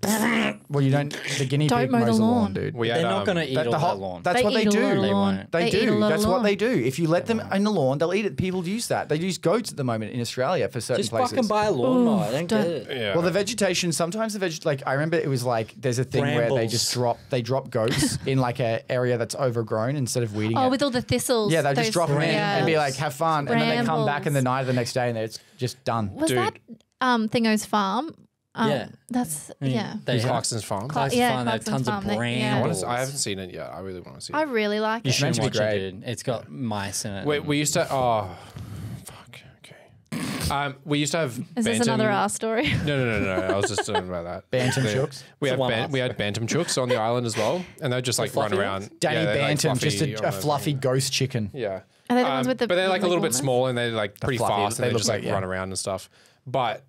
well, you don't. The guinea Don't pig mow the mows the lawn, lawn. dude. We They're had, not um, going to eat all the that whole- lawn. That's They what they eat a lot do. Of They lawn. won't. They, They do. eat a lot That's of what lawn. they do. If you let them in the lawn, they'll eat it. People use that. They use goats at the moment in Australia for certain Just places. fucking buy a lawnmower. I don't don't- get it. yeah. Well, the vegetation. Sometimes the veg. Like I remember, it was like there's a thing where they just drop. They drop goats *laughs* in like a area that's overgrown instead of weeding Oh, it. with all the thistles. yeah, they'll just those- drop them in and be like, "Have fun," and then they come back in the night of the next day and it's just done. Was Dude. that um, Thingo's farm? Um, Yeah. That's I mean, yeah. They have, Clarkson's farm. Clarkson's yeah, farm, they have Clarkson's tons of farm, they- brambles. yeah. I, wanna s- I haven't seen it yet. I really want to see it. I really like You it. should meant to be watch great. it, dude. It's got mice in it. Wait, we used to. Oh, fuck. Okay. Um, we used to have. *laughs* Is this bantam- another ass story? No, no, no, no. I was just talking about that. *laughs* Bantam The- chooks? We It's had one ban- ass. we had bantam chooks on the *laughs* island as well, and they'd just like run around. Danny Yeah, they're, like, Bantam, just fluffy a, on a the- fluffy ghost chicken. Yeah. Are they the ones with the but they're like a little bit walnuts? small and they're like pretty fluffy. fast They and they look just like- like yeah. run around and stuff. But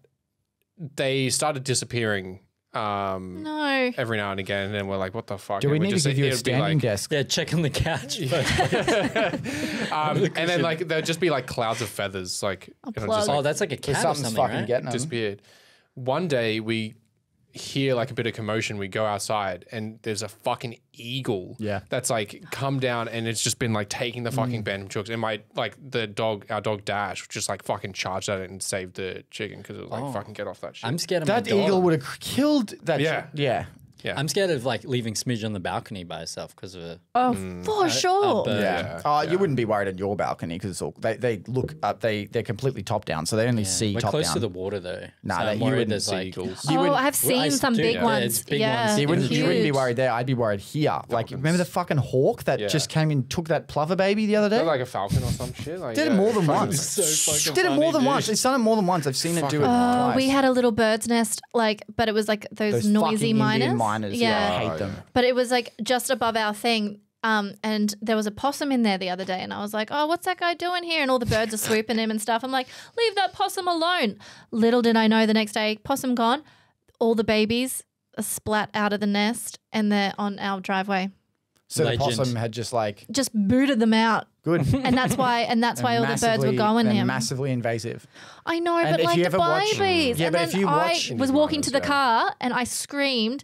they started disappearing um, No. every now and again, and we're like, "What the fuck?" Do we And need just- to give you a standing like, desk? yeah, check on the couch. *laughs* *laughs* Um, and then like there'd just be like clouds of feathers, like you know, plug. just oh, that's like a cat or something, fucking right? getting them. disappeared. One day we hear like a bit of commotion. We go outside and there's a fucking eagle. Yeah. That's like come down and it's just been like taking the Mm. fucking bantam chooks. And my like the dog, our dog Dash, just like fucking charged at it and saved the chicken because it was like fucking get off that shit. I'm scared of my That daughter. eagle would have killed that. Yeah. yeah. Yeah. I'm scared of like leaving Smidge on the balcony by herself because of a Oh, Mm. for sure. bird. Yeah. Yeah, Oh, you wouldn't be worried on your balcony because it's all they, they look up. They they're completely top down, so they only see We're top close down. to the water though. Nah, so you wouldn't there's see like eagles. You oh, wouldn't- I've Well, I seen some do, big yeah, ones. it's big yeah, ones. you wouldn't, you wouldn't be worried there. I'd be worried here. Like, remember the fucking hawk that Yeah. just came and took that plover baby the other day? Like a falcon or some shit. Like, Did yeah, it more than once. so Did it more than once. It's done it more than once. I've seen it do it Oh, we had a little bird's nest, like, but it was like those, Those noisy miners. Indian miners. Yeah, I hate them. But it was like just above our thing. Um, and there was a possum in there the other day, and I was like, "Oh, what's that guy doing here?" And all the birds are swooping him and stuff. I'm like, "Leave that possum alone." Little did I know, the next day, possum gone. All the babies are splat out of the nest, and they're on our driveway. So the possum had just like Just booted them out, good. *laughs* and that's why. And that's why all the birds were going and him. Massively invasive. I know, And but like the ever watch- babies. Yeah, and but then if you watch- I was walking to the yeah. car and I screamed.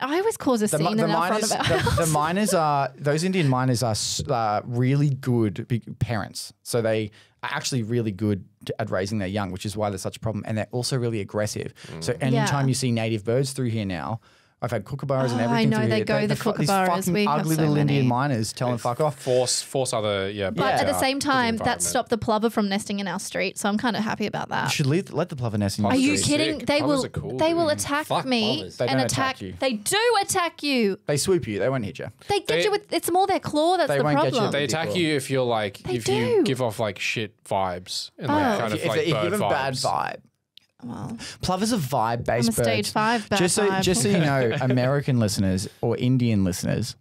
I always cause a The, scene mi- the in our front miners, of our house. the, the miners are those Indian miners are uh, really good parents. So they are actually really good at raising their young, which is why there's such a problem. And they're also really aggressive. So anytime Yeah. you see native birds through here now, I've had kookaburras and ah, everything. I know, they here. go the fu- these kookaburras. fucking We have ugly so little Indian many. miners telling fuck off. Force force other yeah. But birds at the uh, same time, that stopped the plover from nesting in our street. So I'm kind of happy about that. You should leave, let the plover nest in your street. Are you street. Sick. kidding? They Plovers will. are cool, they will attack Fuck me plovers. They and attack attack. you. They do attack you. They swoop you. They won't hit you. They get They- you with. It's more their claw that's They the won't get you. problem. They attack you if you're like if you give off like shit vibes and like Oh. kind If, of like you bird give them bad vibes. vibe. Well, Plovers are vibe based I'm a stage five bad just so, vibe. just so you know, *laughs* American listeners or Indian listeners,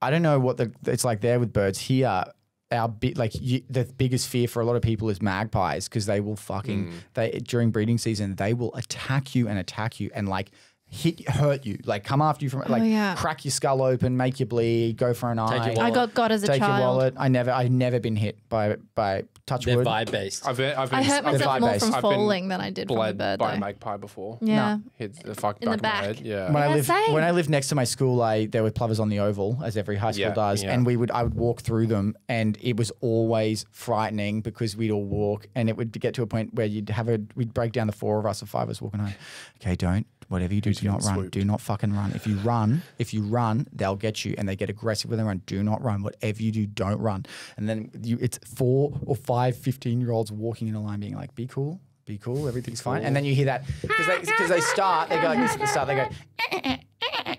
I don't know what the it's like there with birds. Here, our bit like you, the biggest fear for a lot of people is magpies because they will fucking Mm. they during breeding season they will attack you and attack you and like. Hit, hurt you, like come after you from, oh, like Oh, yeah. crack your skull open, make you bleed, go for an eye. your I got got as a child. Take child. your wallet. I never, I've never been hit by by touch They're wood. vibe based. I've been, I've been I hurt I've myself been more vibe-based. from falling than I did from a bled bird. by a magpie before. Yeah. Hit the fuck In the back, of my head. Yeah. when I Yeah, lived same. when I lived next to my school, I there were plovers on the oval, as every high school Yeah, does, yeah. and we would I would walk through them, and it was always frightening because we'd all walk, and it would get to a point where you'd have a we'd break down the four of us or five of us walking home. Okay, don't whatever you do, do not run. swooped? Do not fucking run. If you run, if you run, they'll get you, and they get aggressive when they run. Do not run. Whatever you do, don't run. And then you, it's four or five 15 year olds walking in a line, being like, "Be cool." Be cool, everything's fine, and then you hear that because they, 'cause they start, they go like this at the start, they go,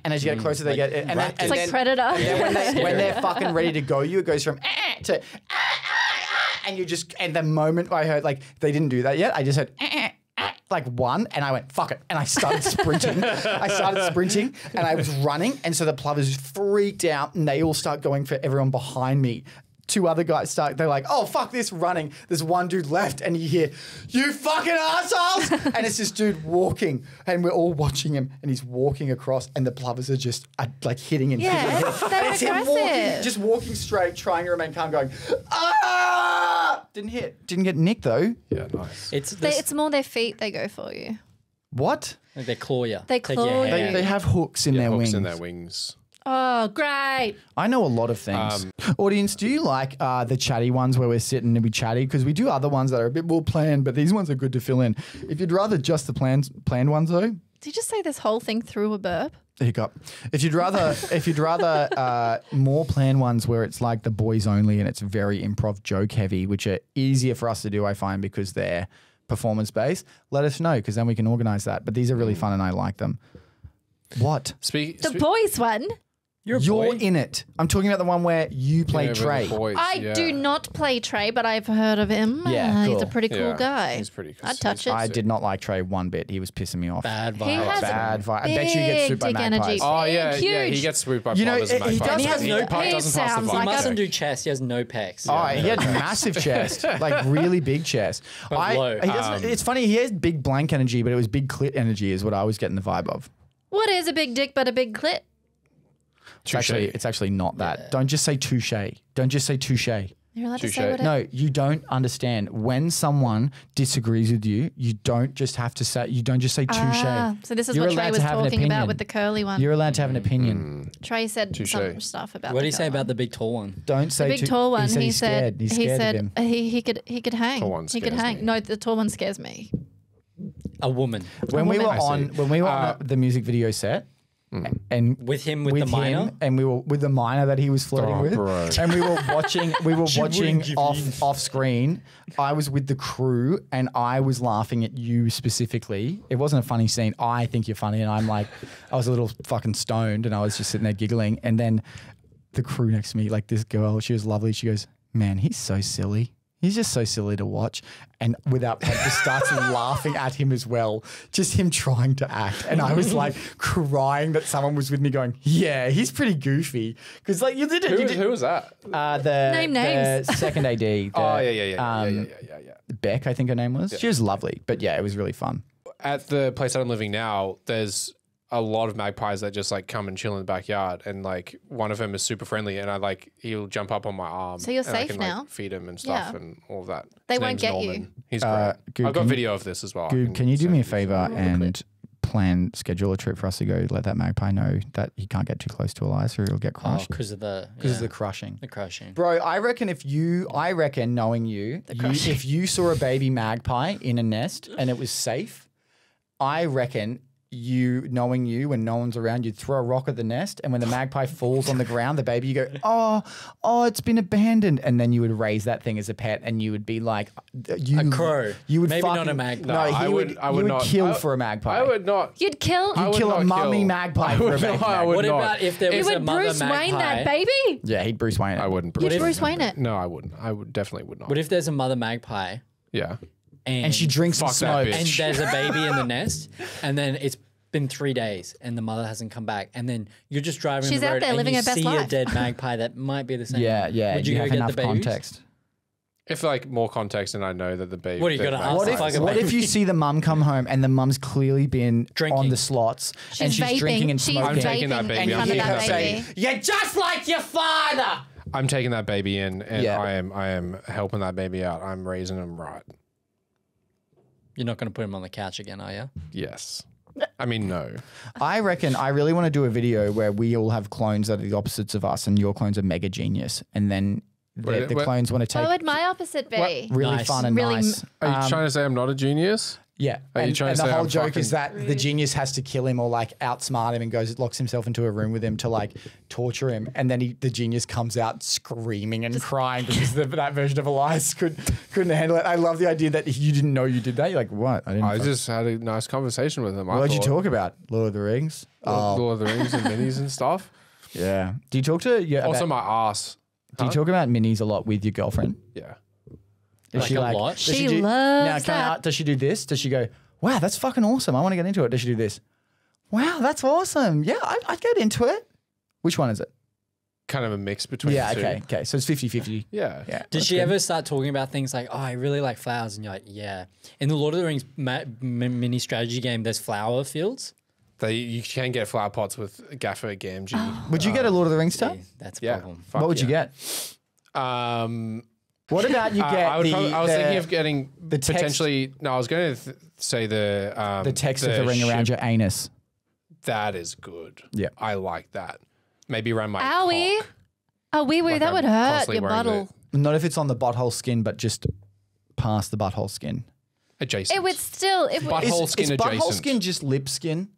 and as you get closer, they get, and then, and It's like then- Predator. and then when, they, *laughs* when they're fucking ready to go, you it goes from to and you just and the moment I heard like they didn't do that yet, I just heard "Eh, eh," like one, and I went fuck it, and I started *laughs* sprinting. I started sprinting, and I was running, and so the plovers freaked out, and they all start going for everyone behind me. Two other guys start. They're like, "Oh fuck this!" Running. There's one dude left, and you hear, "You fucking assholes!" *laughs* and it's this dude walking, and we're all watching him, and he's walking across, and the plovers are just uh, like hitting and Yeah, hitting. and it's- hitting. they're it's him walking, just walking straight, trying to remain calm, going, "Ah!" Didn't hit. Didn't get nicked though. yeah, nice. It's They, this, it's more their feet they go for you. What? like they claw you. They Take claw your you. They, hand. they have hooks in Yeah, their hooks wings. in their wings. Oh, great. I know a lot of things. Audience, do you like uh, the chatty ones where we're sitting and we chatty? Because we do other ones that are a bit more planned, but these ones are good to fill in. If you'd rather just the planned planned ones though, Did you just say this whole thing through a burp? hiccup. If you'd rather, *laughs* if you'd rather uh, more planned ones where it's like the boys only and it's very improv joke heavy, which are easier for us to do, I find because they're performance based. Let us know because then we can organize that. But these are really fun and I like them. What? Speak. The spe- boys one. You're a You're boy. in it. I'm talking about the one where you play Yeah, with the Trey. boys, I yeah. do not play Trey, but I've heard of him. Yeah, Uh, He's a cool. pretty cool Yeah, guy. He's pretty. I'd touch he's it. I did not like Trey one bit. He was pissing me off. Bad He vibe. has Bad a vibe. I bet you get big swooped by dick energy. Oh Big, yeah, yeah. He gets swooped by You know, plovers he- he does And he has He no- pa- he doesn't pass the sounds He like a- mustn't do chest. He has no pecs. Oh, he had massive *laughs* chest, like really big chest. I, low. He doesn't, it's funny. He has big blank energy, but it was big clit energy, is what I was getting the vibe of. What is a big dick but a big clit? It's actually, it's actually not that. Don't just say touche. Don't just say touche. You're allowed to Touche. say whatever. No, you don't understand. When someone disagrees with you, you don't just have to say. You don't just say touche. Ah, so this is You're what Trey to was have talking about with the curly one. You're allowed to have an opinion. Trey said Touche. some stuff about. What the do you say about one. the big tall one? Don't say the big too- tall one? He said He he's said scared. He's he said of him. he he could he could hang. Tall one he could hang. me. No, the tall one scares me. A woman When we were on, when we were Uh, on the music video set, Mm. and with him with, with the minor. and we were with the minor that he was flirting Oh, with, bro. and we were watching. We were *laughs* watching off in. off screen. I was with the crew, and I was laughing at you specifically. It wasn't a funny scene. I think you're funny, and I'm like, I was a little fucking stoned, and I was just sitting there giggling. And then the crew next to me, like this girl, she was lovely. She goes, "Man, he's so silly." He's just so silly to watch. And without prompt, just starts *laughs* laughing at him as well. Just him trying to act. And I was like crying that someone was with me going, Yeah, he's pretty goofy. Because like you did it. Who, you was- did, who was that? uh, the, Name the names. *laughs* second AD. The, oh yeah, yeah, yeah, yeah, um, yeah, yeah, yeah, yeah. Beck, I think her name was. She was lovely. But yeah, it was really fun. At the place that I'm living now, there's a lot of magpies that just like come and chill in the backyard, and like one of them is super friendly, and I like he'll jump up on my arm. So you're and I safe can, now? Like, feed him and stuff Yeah. and all of that. They His won't name's get you. Norman. He's Uh, great. I've got can you- video of this as well. I Dude, can you do send me a you some. favor clip. and plan, schedule a trip for us to go let that magpie know that he can't get too close to Elias or he'll get Oh, crushed? because of the Because yeah, of the crushing. the crushing. Bro, I reckon if you, I reckon knowing you, you if you saw a baby magpie in a nest and it was safe, I reckon you knowing you when no one's around, you'd throw a rock at the nest, and when the magpie *laughs* falls on the ground, the baby, you go, oh, oh, it's been abandoned, and then you would raise that thing as a pet, and you would be like, uh, you, A crow. You would Maybe not a magpie. No, No, he I would, would- I you would would not- kill I- for a magpie. I would not. You'd kill. I You'd would kill a not mummy kill- magpie I for a would baby not, I magpie. would What not. about if there you was a would mother Bruce magpie? Wayne that baby. Yeah, he'd Bruce Wayne. it. I wouldn't. You'd Bruce Bruce Wayne Wayne it. No, I wouldn't. I would definitely would not. But if there's a mother magpie yeah. and, And she drinks and Fuck that smokes. and there's a baby in the nest, *laughs* and then it's been three days and the mother hasn't come back, and then you're just driving She's the out road there and living you her best see a dead *laughs* magpie that might be the same. Yeah, yeah. Would you, you go have get enough the babies? context. If like more context, and I know that the baby. What are you the gonna ask What if, fucking what if you see the mum come home and the mum's clearly been on Drinking. the slots and She's she's vaping. drinking and She's smoking? I'm taking that vaping baby. in I'm front of taking that that baby. You're just like your father. I'm taking that baby in, and Yeah. I am I am helping that baby out. I'm raising him right. You're not going to put him on the couch again, are you? Yes. I mean, no. I reckon I really want to do a video where we all have clones that are the opposites of us, and your clones are mega genius, and then the, Wait, the what- clones want to take What would my opposite be? really Nice. fun and Really nice. Are you Um, trying to say I'm not a genius? Yeah, Are you and, trying and to the say whole I'm joke is that the genius has to kill him or like outsmart him and goes locks himself into a room with him to like torture him, and then he, the genius comes out screaming and crying because the, that version of Elias could couldn't handle it. I love the idea that you didn't know you did that. You're like, what? I didn't. I fuck- just had a nice conversation with him. I what did you thought. talk about? Lord of the Rings. Oh, Lord of the Rings and minis and stuff. *laughs* yeah. Do you talk to yeah? Also, about- my ass. do you talk about minis a lot with your girlfriend? Yeah. Is Like she a like? lot? does She do- loves now, can I- does she do this? Does she go? Wow, that's fucking awesome. I want to get into it. Does she do this? Wow, that's awesome. Yeah, I, I'd get into it. Which one is it? Kind of a mix between Yeah, the two. okay, okay. So it's 50 50. Yeah. Yeah. Did she good. ever start talking about things like, "Oh, I really like flowers," and you're like, "Yeah." In the Lord of the Rings ma- mini strategy game, there's flower fields. They, you can get flower pots with Gaffer Gamgee. *gasps* Would you get a Lord of the Rings stuff? Yeah, that's a Yeah. problem. Fuck What would you get? Um, What about you uh, get I, would the, probably, I was the, thinking of getting the text- potentially. No, I was going to th- say the um, the text of the ring around your anus? That is good. Yeah. I like that. Maybe around my Owie. cock. Oh, wee wee, Like that I'm would hurt your wearing bottle. Not if it's on the butthole skin, but just past the butthole skin. Adjacent. It would still. It would. Butthole Is, Butthole skin is butthole skin just lip skin?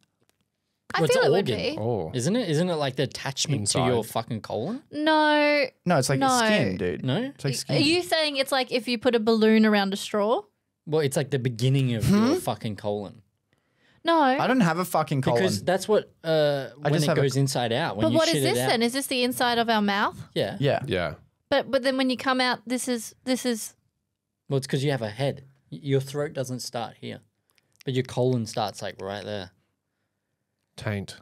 I Well, it's feel an it would organ. be. Oh. Isn't it? Isn't it like the attachment to your fucking colon? No. No, it's like No. skin, dude. No. It's like skin. Are you saying it's like if you put a balloon around a straw? Well, it's like the beginning of Hmm? your fucking colon No. I don't have a fucking colon. because that's what uh, when just it have a- goes inside out. When but you what shit is this then? Is this the inside of our mouth? Yeah. yeah. Yeah. But but then when you come out, this is this is. Well, it's because you have a head. Your throat doesn't start here, but your colon starts like right there. Taint.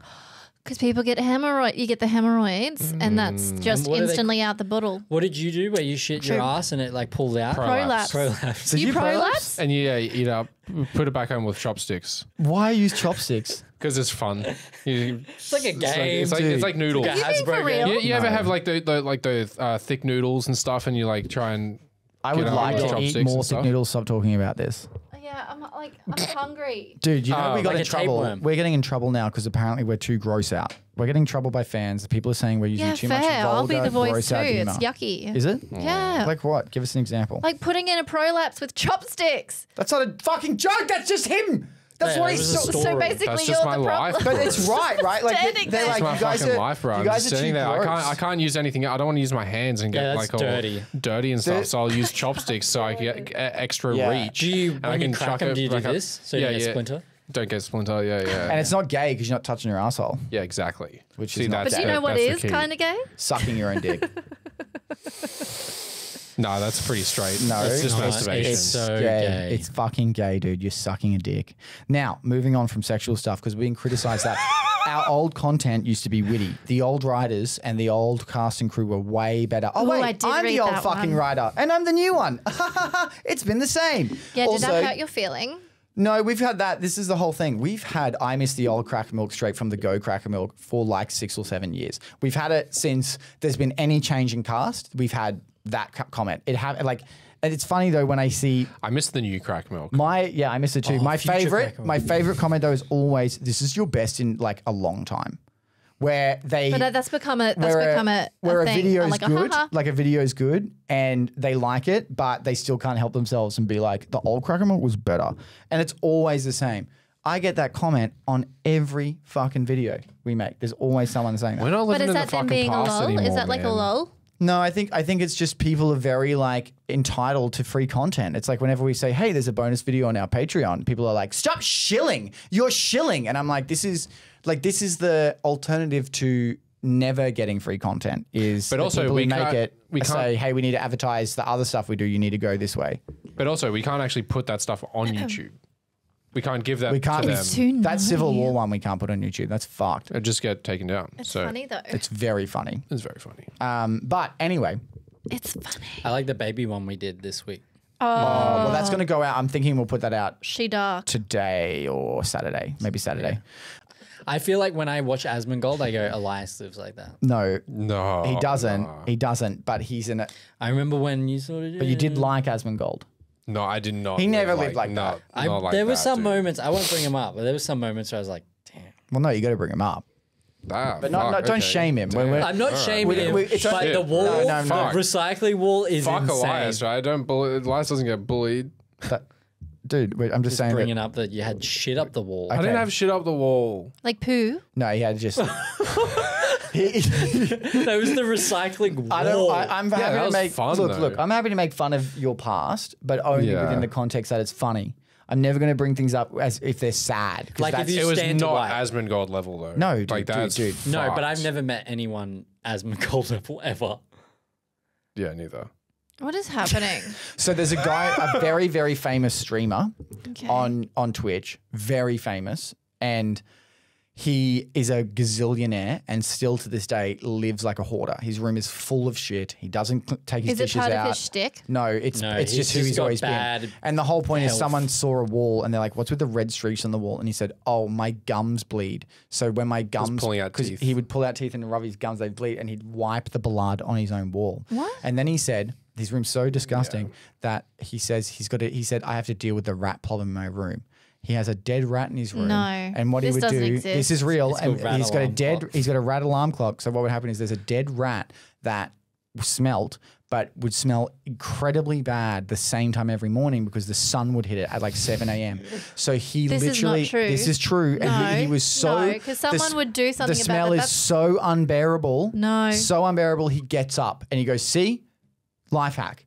Because people get hemorrhoid, you get the hemorrhoids, and that's just Mm. what are they- instantly out the bottle. What did you do? Where you shit your True. ass and it like pulled out? Prolapse. Prolapse. Did you, you prolapse? And you yeah, you eat up, put it back on with chopsticks Why use chopsticks? *laughs* because it's fun. You- It's like a it's like, game. it's like, it's like noodles. Like a You being for Hasbro real? You, you ever have like the, the like the uh, thick noodles and stuff, and you like try and I Get would out like with to eat chopsticks more and thick stuff. noodles. Stop talking about this. Yeah, I'm like I'm *coughs* hungry. Dude, you know Oh, we got like in a trouble. tapeworm. We're getting in trouble now because apparently we're too gross out. We're getting in trouble by fans. The people are saying we're using Yeah, too fair. much vulgar, I'll be the voice gross too. out humor. It's yucky. Is it? Yeah. Like what? Give us an example. Like putting in a prolapse with chopsticks. That's not a fucking joke. That's just him. That's Yeah, what that he's so. So basically, That's you're just my the problem. life, But it's right, right? Like Standing they're like my you guys fucking are. life, bro. You I'm guys just are too sitting there. I gross. can't, I can't use anything. I don't want to use my hands and get Yeah, like all dirty. dirty and stuff. So I'll use chopsticks so I can get *laughs* extra Yeah. reach. Do you And I when you can crack chuck them? it Do you do back up. this so you Yeah, don't get yeah. splinter? Don't get splinter. Yeah, yeah. And it's not gay because you're not touching your asshole, yeah, exactly. Which See, is not that's But you know what that's the is key. kind of gay? sucking your own dick. *laughs* No, that's pretty straight. No, it's just not. masturbation. It's so gay. gay. It's fucking gay, dude. You're sucking a dick. Now, moving on from sexual stuff because we're being criticized that *laughs* our old content used to be witty. The old writers and the old cast and crew were way better. Oh Ooh, wait, I did I'm the old that fucking one. writer, and I'm the new one. *laughs* it's been the same. Yeah, also, did that hurt your feeling? No, we've had that. This is the whole thing. We've had I miss the old CrackerMilk straight from the go CrackerMilk for like six or seven years. We've had it since there's been any change in cast. We've had that comment. It have like, and it's funny though when I see I miss the new crack milk. my yeah, I miss it too. Oh, my favorite, my favorite comment though is always this is your best in like a long time, where they But that's become a that's where become a, where a a thing. video is like, good, "Ah, ha, ha." like a video is good, and they like it, but they still can't help themselves and be like, the old CrackerMilk was better, and it's always the same. I get that comment on every fucking video we make. There's always someone saying that. We're not But living is in that the them fucking being a past anymore. Is that like a man. Lol? No, I think I think it's just people are very like entitled to free content. It's like whenever we say, "Hey, there's a bonus video on our Patreon," people are like, "Stop shilling! You're shilling!" And I'm like, "This is like this is the alternative to never getting free content." Is But also, we make it we say, can't- "Hey, we need to advertise the other stuff we do. You need to go this way." But also, we can't actually put that stuff on *clears throat* YouTube. We can't give that We can't. to them. It's too That Civil. War one we can't put on YouTube. That's fucked. It just get taken down. It's so funny though. It's very funny. it's very funny. Um, but anyway, It's funny. I like the baby one we did this week. oh, well, that's going to go out. I'm thinking we'll put that out She dark. today or Saturday, maybe Saturday. I feel like when I watch Asmongold, I go, Elias lives like that. No, No, he doesn't. He doesn't. But he's in it. I remember when you sort of. But you did like Asmongold. No, I did not. He never lived like not, I, not like there were that, some dude. moments I won't bring him up, but there were some moments where I was like, "Damn." Well, no, you got to bring him up. Ah, But not, fuck, not, don't okay. shame him. When Damn. we're- I'm not shaming We- him, we- it's but shit. the wall, No, no, the recycling wall is Fuck insane. Elias, right? Don't bully. Elias doesn't get bullied. that- dude, wait, I'm just, Just saying. bringing That, up that you had shit up the wall. I didn't have shit up the wall. Like poo. no, he had just. *laughs* he, *laughs* that was the recycling wall. I don't. I, I'm that happy to make. fun, look, though. look. I'm happy to make fun of your past, but only Yeah. within the context that it's funny. I'm never going to bring things up as if they're sad. Like if that's- you It was stand to not white. Asmongold level though. No, dude, like dude, that's dude. no, but I've never met anyone Asmongold level ever. Yeah, neither. What is happening? *laughs* So there's a guy, a very very famous streamer Okay. on on Twitch, very famous, and he is a gazillionaire and still to this day lives like a hoarder. His room is full of shit. He doesn't cl- take his Is it dishes part out. of his shtick? No, it's No, it's just who just he's always bad been. And the whole point is someone saw a wall and they're like, "What's with the red streaks on the wall?" And he said, "Oh, my gums bleed." So when my gums pulling out 'cause teeth. he would pull out teeth and rub his gums, they'd bleed, and he'd wipe the blood on his own wall. What? And then he said, "His room's so disgusting that he says he's got to." He said, "I have to deal with the rat problem in my room." He has a dead rat in his room. No, And what this he would do, exist. this is real, It's and he's got a dead clock. he's got a rat alarm clock. So what would happen is there's a dead rat that smelt, but would smell incredibly bad the same time every morning because the sun would hit it at like 7 a.m. So he This is not literally, true. this is true. and he, he was so, because the someone s- would do something The about smell that. is That's- so unbearable. No. So unbearable. He gets up and he goes, see, life hack.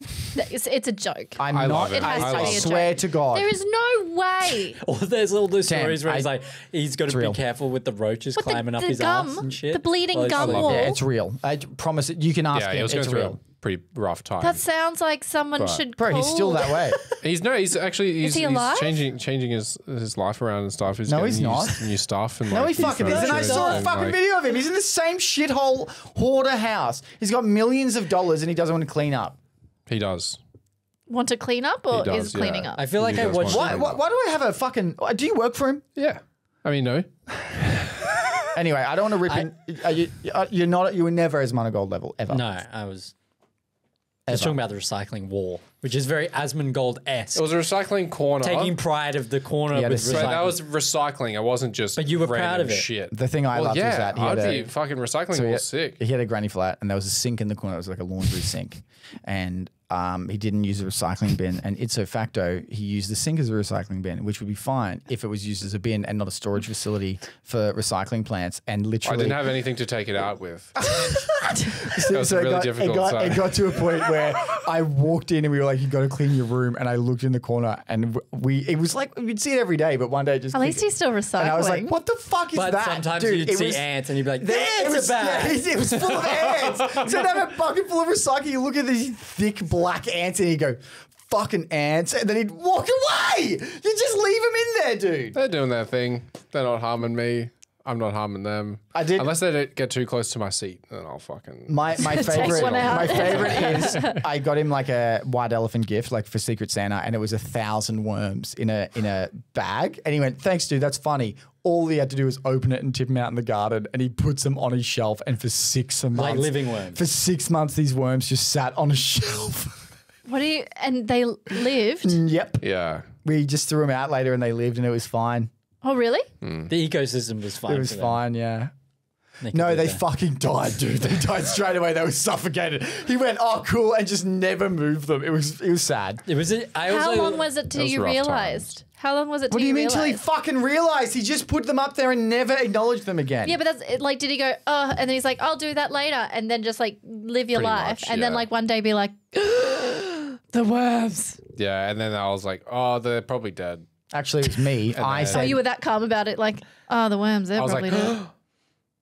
It's, it's a joke. I'm I not, love it. It has I, to I be a swear joke. to God. there is no way. Or there's *laughs* all those Damn, stories where he's I- like, he's got to be real. careful with the roaches But the- climbing up the his ass gum, and shit. the bleeding Well, it's gum like- wall. yeah, it's real. I promise it. You can ask Yeah, him. he was it's going through real. a pretty rough time. That sounds like someone But- should. Bro, he's still call- that way. *laughs* He's no, he's actually he's, he he's changing changing his his life around and stuff. He's No, getting he's new, not. new stuff and No, like he fucking is. And I furniture saw a and, fucking like- video of him. He's in the same shithole hoarder house. He's got millions of dollars and he doesn't want to clean up. He does. Want to clean up or does, is cleaning yeah. up? I feel like He I does watched. want Why, why, why do I have a fucking. Do you work for him? Yeah, I mean no. *laughs* Anyway, I don't want to rip in. Are you, are- you're not. You were never as Gold level, ever. No, I was. I was talking about the recycling wall, which is very Asmongold esque. It was a recycling corner. Taking pride of the corner Yeah, with this- but recycling. that was recycling. It wasn't just. But you were proud random of it. Shit. The thing I well, loved yeah, was that he had, I'd a, be fucking recycling so he, was had, sick. he had a granny flat and there was a sink in the corner. It was like a laundry sink. And um, he didn't use a recycling bin. And ipso facto, he used the sink as a recycling bin, which would be fine if it was used as a bin and not a storage facility for recycling plants. And literally, I didn't have anything to take it out with. *laughs* So, was so really it, got, difficult, it, got, so- it got to a point where I walked in and we were like, "You got to clean your room." And I looked in the corner and we it was like we'd see it every day, but one day just At least he's still recycling. and I was like, "What the fuck is but that?" sometimes Dude, you'd see was- ants and you'd be like, the "That's ants, a bag." yeah, it was full of ants. *laughs* So I'd have a bucket full of recycling. You look at these thick black ants and he'd go, "Fucking ants," and then he'd walk away. You just leave them in there, dude. They're doing their thing. They're not harming me. I'm not harming them. I did- Unless they don't get too close to my seat, then I'll fucking. My my *laughs* favorite one out. my favorite *laughs* is I got him like a white elephant gift like for Secret Santa and it was a thousand worms in a in a bag and he went thanks dude that's funny all he had to do was open it and tip them out in the garden and he puts them on his shelf and for six months like living worms. for six months these worms just sat on a *laughs* shelf what do you? And they lived. Mm, yep Yeah. we just threw them out later and they lived and it was fine Oh, really? Hmm. the ecosystem was fine. it was for them. fine yeah could No, they that. fucking died, dude. They died straight away. They were suffocated. He went, "Oh, cool," and just never moved them. It was it was sad. It was. a- I How also, long was it till was you rough times. realized? How long was it till What do you mean till he fucking realized? He just put them up there and never acknowledged them again. Yeah, but that's it, like, did he go, oh, and then he's like, I'll do that later, and then just like live your Pretty life, much, and then like one day be like, *gasps* the worms. Yeah, and then I was like, oh, they're probably dead. Actually, it was me. I then- oh, said, Oh, you were that calm about it, like, oh, the worms, they're I was probably like, dead. *gasps* *gasps*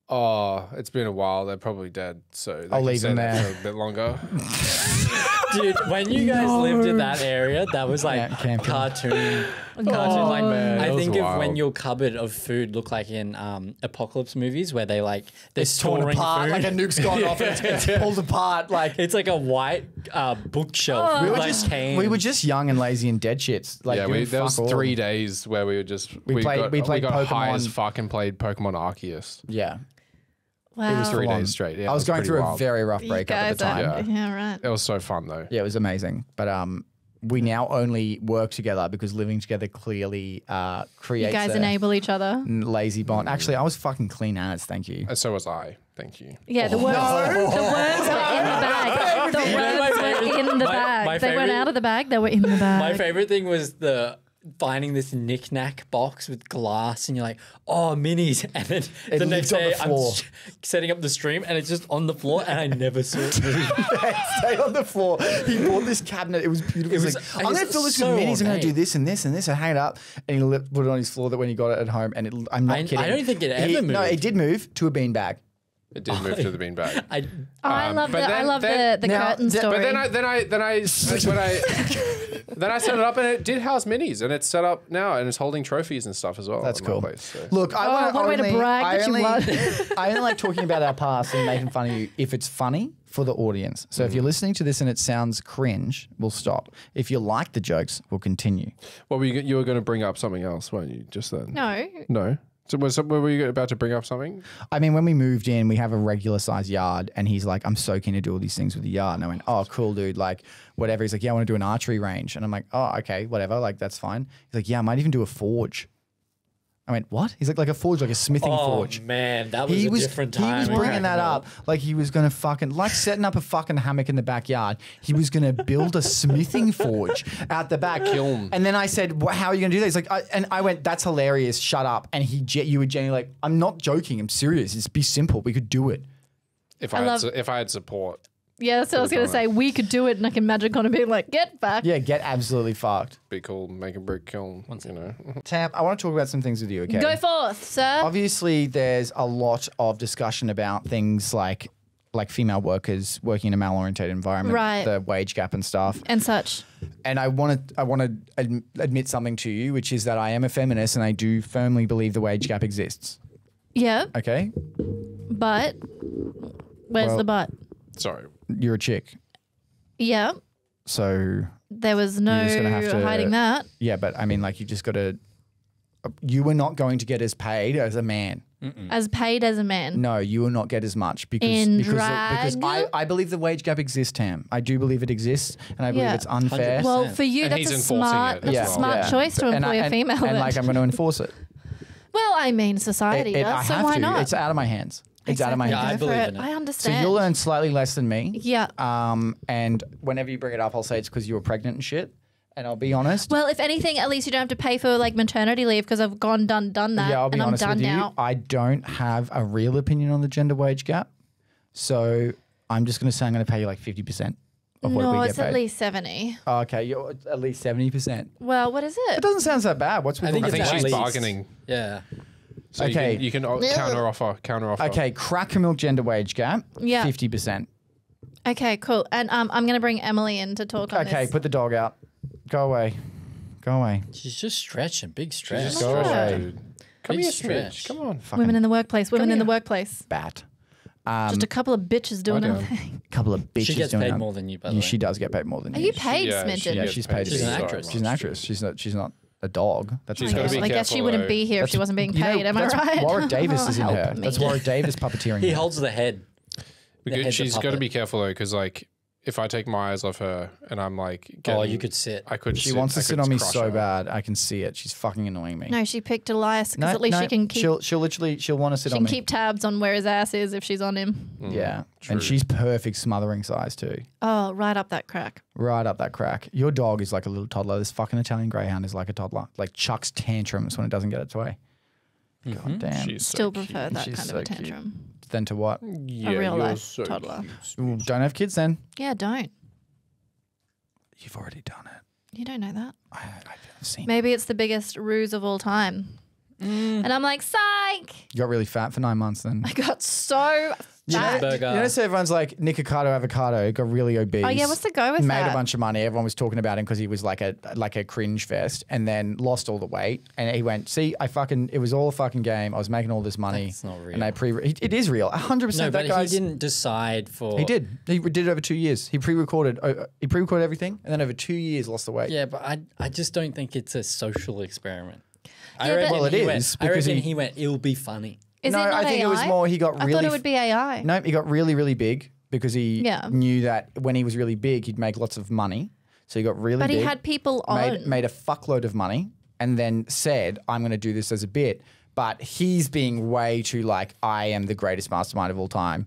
oh, it's been a while. They're probably dead. So they I'll leave them there there. for a bit longer. *laughs* dude, when you guys lived in that area, that was like Yeah, camping. cartoon. Cartoon. Like man, I think of when your cupboard of food looked like in um, apocalypse movies, where they like they're it's torn apart food. like a nuke's gone off. And it's, *laughs* it's pulled apart. Like It's like a white uh, bookshelf. we were like just cans. we were just young and lazy and dead shits. Like yeah, we, there was all. three days where we were just we, played- got, we played got high as Pokemon. fuck and played Pokemon Arceus. Yeah, Wow. Three full on. days straight. Yeah, I it was going through wild. a very rough breakup at the time. are, yeah, right. It was so fun though. Yeah, it was amazing. But um, we now only work together because living together clearly uh, You guys a enable each other. lazy bond. Actually, I was fucking clean as. Thank you. And so was I. Thank you. Yeah, the worms, the worms were in the *laughs* bag. The You know my worms were in the *laughs* bag. my they weren't out of the bag. They were in the bag. My favorite thing was the finding this knick-knack box with glass and you're like, oh, minis. *laughs* And then It the next day the I'm s- setting up the stream and it's just on the floor and I never saw it move. *laughs* Stay on the floor. He bought this cabinet. It was beautiful. It was like, I I'm going to fill this so with minis. I'm going to do this and this and this and hang it up. And he put it on his floor that when he got it at home. And it, I'm not I- I don't think it He- ever No, it did move to a beanbag. It did move to the beanbag. *laughs* I, Oh, I Um, love the but I love then- the the now- curtain story. But then I then I then I when I *laughs* then I set it up and it did house minis and it's set up now and it's holding trophies and stuff as well. That's at cool. Place, so. Look, I Oh, want what a way to brag I that only, won. *laughs* I only like talking about our past and making fun of you if it's funny for the audience. So if Mm. you're listening to this and it sounds cringe, we'll stop. If you like the jokes, we'll continue. Well, you you were going to bring up something else, weren't you? Just then. no, No. So was were you about to bring up something? I mean, when we moved in, we have a regular size yard, and he's like, "I'm so keen to do all these things with the yard." And I went, "Oh, cool, dude! Like, whatever." He's like, "Yeah, I want to do an archery range," and I'm like, "Oh, okay, whatever. Like, that's fine." He's like, "Yeah, I might even do a forge." I went, "What?" He's like, "Like a forge, like a smithing oh forge." man, that was he a was different time. he was in bringing that up like he was gonna fucking like setting up a fucking hammock in the backyard. He was gonna build a smithing forge out the back. Kiln. And then I said, "Wha- "How are you gonna do that?" He's like, I, and I went, "That's hilarious. Shut up." And he, ge- you were genuinely like, "I'm not joking. I'm serious. It's be simple. We could do it." If I I, had love- su- if I had support. Yeah, that's what I was gonna say. We could do it, and I can imagine Connor being like, "Get back." Yeah, get absolutely fucked. Be cool, make a brick kiln. Once you know. *laughs* Tam, I want to talk about some things with you. Okay. Go forth, sir. Obviously, there's a lot of discussion about things like like female workers working in a male-oriented environment, Right. the wage gap and stuff. and such. and I want to I want to ad- admit something to you, which is that I am a feminist and I do firmly believe the wage gap exists. Yeah, Okay, but where's Well- the but? Sorry. You're a chick, Yeah, so there was no gonna hiding that. yeah. But I mean, like, you just got to. You were not going to get as paid as a man. As paid as a man. No, you will not get as much because In because because? I, I believe the wage gap exists, Tam. I do believe it exists, and I believe Yeah. it's unfair. 100%. Well, for you, And that's a smart, that's as a well. smart choice to And employ I- a and- female. And, then. like, I'm going to enforce it. well, I mean, society It- it- does, I so why to. not? It's out of my hands. It's out of my Exactly. hands. Yeah, I Go for believe in it. I understand. So understand. you'll earn slightly less than me. Yeah. Um, and whenever you bring it up, I'll say it's because you were pregnant and shit. And I'll be honest. Well, if anything, at least you don't have to pay for like maternity leave because I've gone done done that, yeah, I'll be and I'm honest done with you. now. I don't have a real opinion on the gender wage gap. So I'm just going to say I'm going to pay you like 50% of what No, we it's get at least seventy. Oh, okay, you're at least 70%. Well, what is It it? doesn't sound so bad. What's with I think I think she's least. bargaining. Yeah. So Okay. you can, you can counter offer, counter offer. Okay, CrackerMilk gender wage gap, Yeah. 50%. Okay, cool. And um, I'm gonna bring Emily in to talk on Okay, this. put the dog out. Go away. Go away. She's just stretching, big stretch. Just Go stretch, away. Come Big here, stretch. Come on. women in the workplace. Women in the workplace. Bat. Um, Just a couple of bitches doing down. nothing. *laughs* couple of bitches She gets doing paid that. more than you, by the Yeah, way. She does get paid more than Are you. you paid, yeah, she Yeah, she's paid paid. She's an actress. She's an actress. She's not. She's not a dog. That's She's a gotta person. be I guess she careful, wouldn't though. be here if she wasn't being You know, paid. Am I right? Warwick Davis is in Help her. me. That's Warwick Davis puppeteering. He her. holds the head. Because head's a she's got to puppet. be careful though, because like if I take my eyes off her and I'm like, getting, Oh, you could sit. I could. She sit, wants to I sit on me so her. bad. I can see it. She's fucking annoying me. No, she picked Elias because at least she can keep She'll she'll literally she'll want to sit she on can me. keep tabs on where his ass is if she's on him. Mm, yeah, true. and she's perfect smothering size too. Oh, right up that crack. Right up that crack. Your dog is like a little toddler. This fucking Italian greyhound is like a toddler. Like chucks tantrums when it doesn't get its way. Mm-hmm. God damn. She's so Still cute. prefer that She's kind so of a cute. Tantrum. then to what? Yeah, real you're life so toddler. cute. Ooh, don't have kids then. Yeah, don't. You've already done it. You don't know that. I, I've seen. Maybe it's the biggest ruse of all time. Mm. And I'm like, psych! You got really fat for nine months then. I got so You know, fat. Burger. you notice everyone's like Nick Avocado, got really obese. Oh yeah, what's the go with that? made that? a bunch of money. Everyone was talking about him because he was like a like a cringe fest, and then lost all the weight. And he went, "See, I fucking it was all a fucking game. I was making all this money. That's not real. And I pre it is real, hundred percent. but That guy didn't decide for. He did. He did it over two years. He pre-recorded. Uh, he pre-recorded everything, and then over two years lost the weight. Yeah, but I I just don't think it's a social experiment. I Yeah, but- reckon Well, it he is, Went, I because reckon he- he, went. It'll be funny. Is no, it I think AI? it was more. He got I really. thought it would be AI. No, he got really, really big because he Yeah. knew that when he was really big, he'd make lots of money. So he got really but big. But he had people on. made, made a fuckload of money and then said, I'm going to do this as a bit. But he's being way too like, I am the greatest mastermind of all time.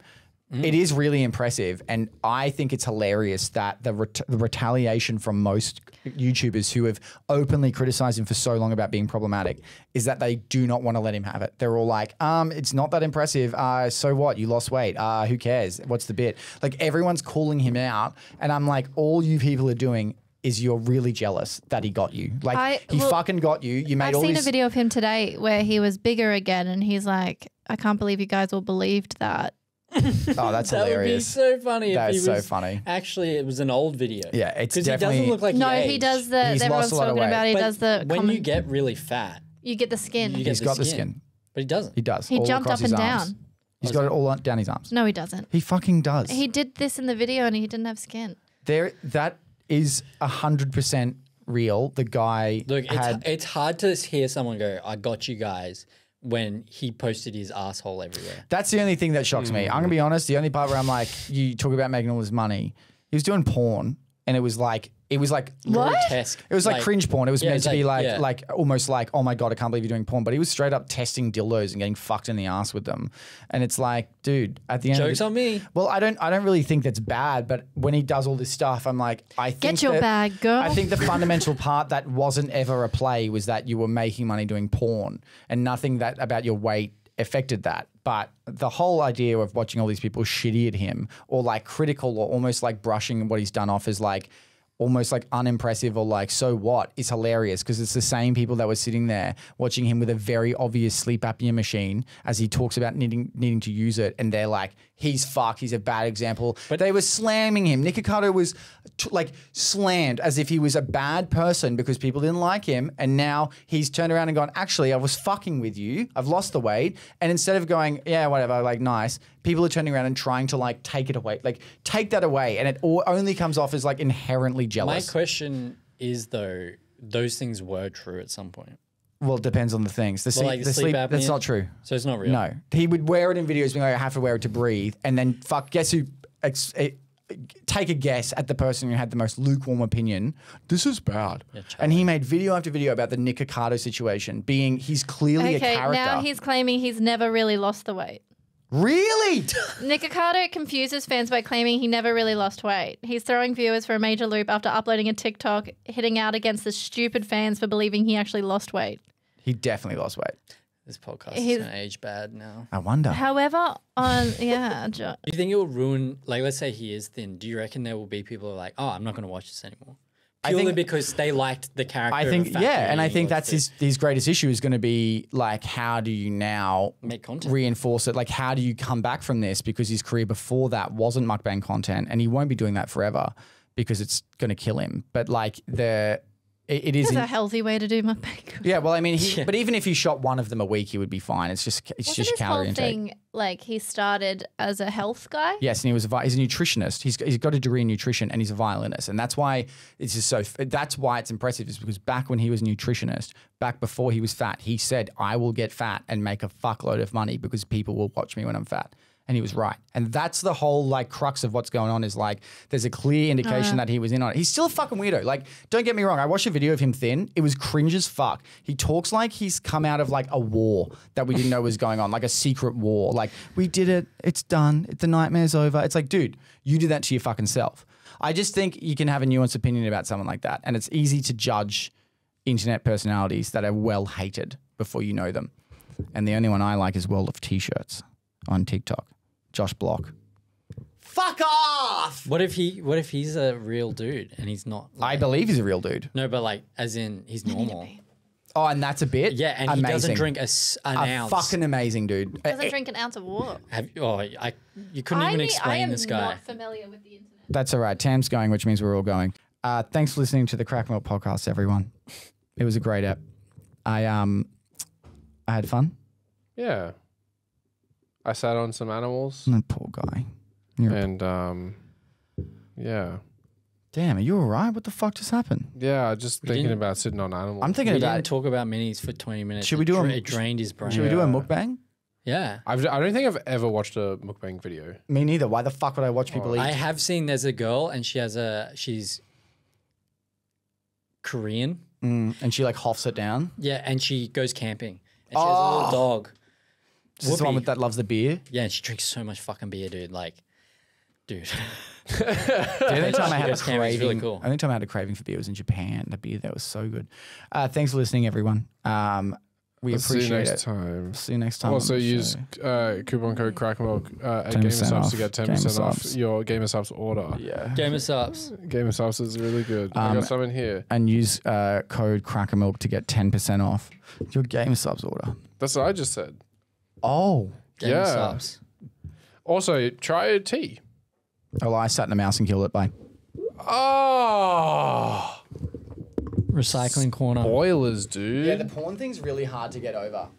Mm. It is really impressive. And I think it's hilarious that the, ret- the retaliation from most YouTubers who have openly criticized him for so long about being problematic is that they do not want to let him have it. They're all like, um, it's not that impressive. Uh, so what? You lost weight. Uh, who cares? What's the bit? Like everyone's calling him out. And I'm like, all you people are doing is you're really jealous that he got you. Like I- he well, fucking got you. You made I've all seen these. a video of him today where he was bigger again, and he's like, "I can't believe you guys all believed that." *laughs* Oh, that's That would be so funny. That if he is so funny. Actually, it was an old video. Yeah, it's because he definitely- doesn't look like no, he, he aged. does the. He's everyone's lost a lot of talking weight. about. He But does the. when comment- you get really fat, you get the skin. you get He's the got the skin. skin. but he doesn't. He does. he all jumped up and his arms. down. He's oh, got it all down his arms. No, he doesn't. He fucking does. He did this in the video, and he didn't have skin. there, that is hundred percent real. The guy Look, it's, it's hard to hear someone go, "I got you guys," when he posted his asshole everywhere. That's the only thing that shocks me. I'm gonna be honest. The only part where I'm like, you talk about making all this money. He was doing porn, and it was like, it was like What? Grotesque. It was like, cringe porn. It was yeah, meant it's to be like- like, yeah. like almost like, oh my god, I can't believe you're doing porn. But he was straight up testing dildos and getting fucked in the ass with them. And it's like, dude, at the end, Jokes of on the, me. Well, I don't, I don't really think that's bad. But when he does all this stuff, I'm like, I think get your that- bag, girl. I think the fundamental part that wasn't ever a play was that you were making money doing porn, and nothing that about your weight affected that. But the whole idea of watching all these people shitty at him, or like critical, or almost like brushing what he's done off as like almost like unimpressive or like so what is hilarious because it's the same people that were sitting there watching him with a very obvious sleep apnea machine as he talks about needing needing to use it and they're like he's fucked he's a bad example but they were slamming him Nikocado was t- like slammed as if he was a bad person because people didn't like him and now he's turned around and gone actually I was fucking with you I've lost the weight and instead of going yeah whatever like nice people are turning around and trying to like take it away like take that away and it all only comes off as like inherently jealous. My question is though, those things were true at some point. Well it depends on the things. The, sleep, like the sleep, that's apnea? not true. So it's not real. no. He would wear it in videos being like I have to wear it to breathe and then fuck guess who ex- eh, take a guess at the person who had the most lukewarm opinion. This is bad. And he made video after video about the Nikocado situation being he's clearly a Okay, character. now he's claiming he's never really lost the weight. Really Nikocado confuses fans by claiming he never really lost weight. He's throwing viewers for a major loop after uploading a TikTok, hitting out against the stupid fans for believing he actually lost weight. he definitely lost weight This podcast He's- is gonna age bad now. I wonder However, on yeah, *laughs* Jo- Do you think it will ruin? Like, let's say he is thin. Do you reckon there will be people who are like, "Oh, I'm not going to watch this anymore," I purely think- because they liked the character? I think yeah, and I think that's his his greatest issue is going to be like how do you now Make content. reinforce it? Like how do you come back from this because his career before that wasn't mukbang content, and he won't be doing that forever because it's going to kill him. But like the it, it is. there's in- a healthy way to do mukbang. yeah, well, I mean, he, *laughs* Yeah. but even if he shot one of them a week, he would be fine. It's just it's Wasn't just his calorie whole intake. thing like he started as a health guy? Yes, and he was a he's a nutritionist. He's he's got a degree in nutrition and he's a violinist, and that's why it's just so. That's why it's impressive. Is because back when he was a nutritionist, back before he was fat, he said, "I will get fat and make a fuckload of money because people will watch me when I'm fat." And he was right. And that's the whole like crux of what's going on is like there's a clear indication uh-huh. that he was in on it. He's still a fucking weirdo. Like, don't get me wrong. I watched a video of him thin. It was cringe as fuck. He talks like he's come out of like a war that we didn't know was going on, like a secret war. Like, we did it. It's done. The nightmare's over. It's like, dude, you did that to your fucking self. I just think you can have a nuanced opinion about someone like that. And it's easy to judge internet personalities that are well hated before you know them. And the only one I like is World of T-shirts on TikTok. Josh Block. Fuck off! What if he? What if he's a real dude and he's not? I believe he's a real dude. no, but like, as in he's normal. Oh, and that's a bit. Yeah, and amazing. he doesn't drink a, s- an a ounce. fucking amazing dude. Doesn't Eh, eh, drink an ounce of water. Have, oh, I you couldn't I even mean, I explain am this guy. not familiar with the internet. That's all right. Tam's going, which means we're all going. Uh, thanks for listening to the CrackerMilk podcast, everyone. It was a great ep. I um, I had fun. Yeah. I sat on some animals That poor guy. You're and um, yeah, Damn, are you all right? What the fuck just happened? yeah. Just thinking didn't- about sitting on animals. I'm thinking We about. didn't talk about minis for 20 minutes. Should we It do a- dra- It drained his brain. Should we do a Yeah. mukbang? Yeah. I've, I don't think I've ever watched a mukbang video. Me neither. Why the fuck would I watch people eat? I have seen there's a girl and she has a she's Korean. Mm, and she like hoffs it down. Yeah, and she goes camping. And she has a little dog. This is the one with that loves the beer. Yeah, and she drinks so much fucking beer, dude. Like, dude. *laughs* The only time I had a goes camping, it's craving, really cool. only time I had a craving for beer was in Japan. The beer there was so good. Uh, thanks for listening, everyone. Um, we See you appreciate next it. time. See you next time. Also, use uh, coupon code crackmilk uh, at 10% GamerSupps to get ten percent off GamerSupps. your GamerSupps order. yeah. Gamer subs. GamerSupps is really good. I Um, got some in here. And use uh, code Crackermilk to get ten percent off your game subs order. That's what I just said. Oh. Gamer Yeah. subs. Also, try a tea. Oh, well, I sat in a mouse and killed it. Bye. Oh, Recycling corner. boilers, dude. Yeah, the porn thing's really hard to get over.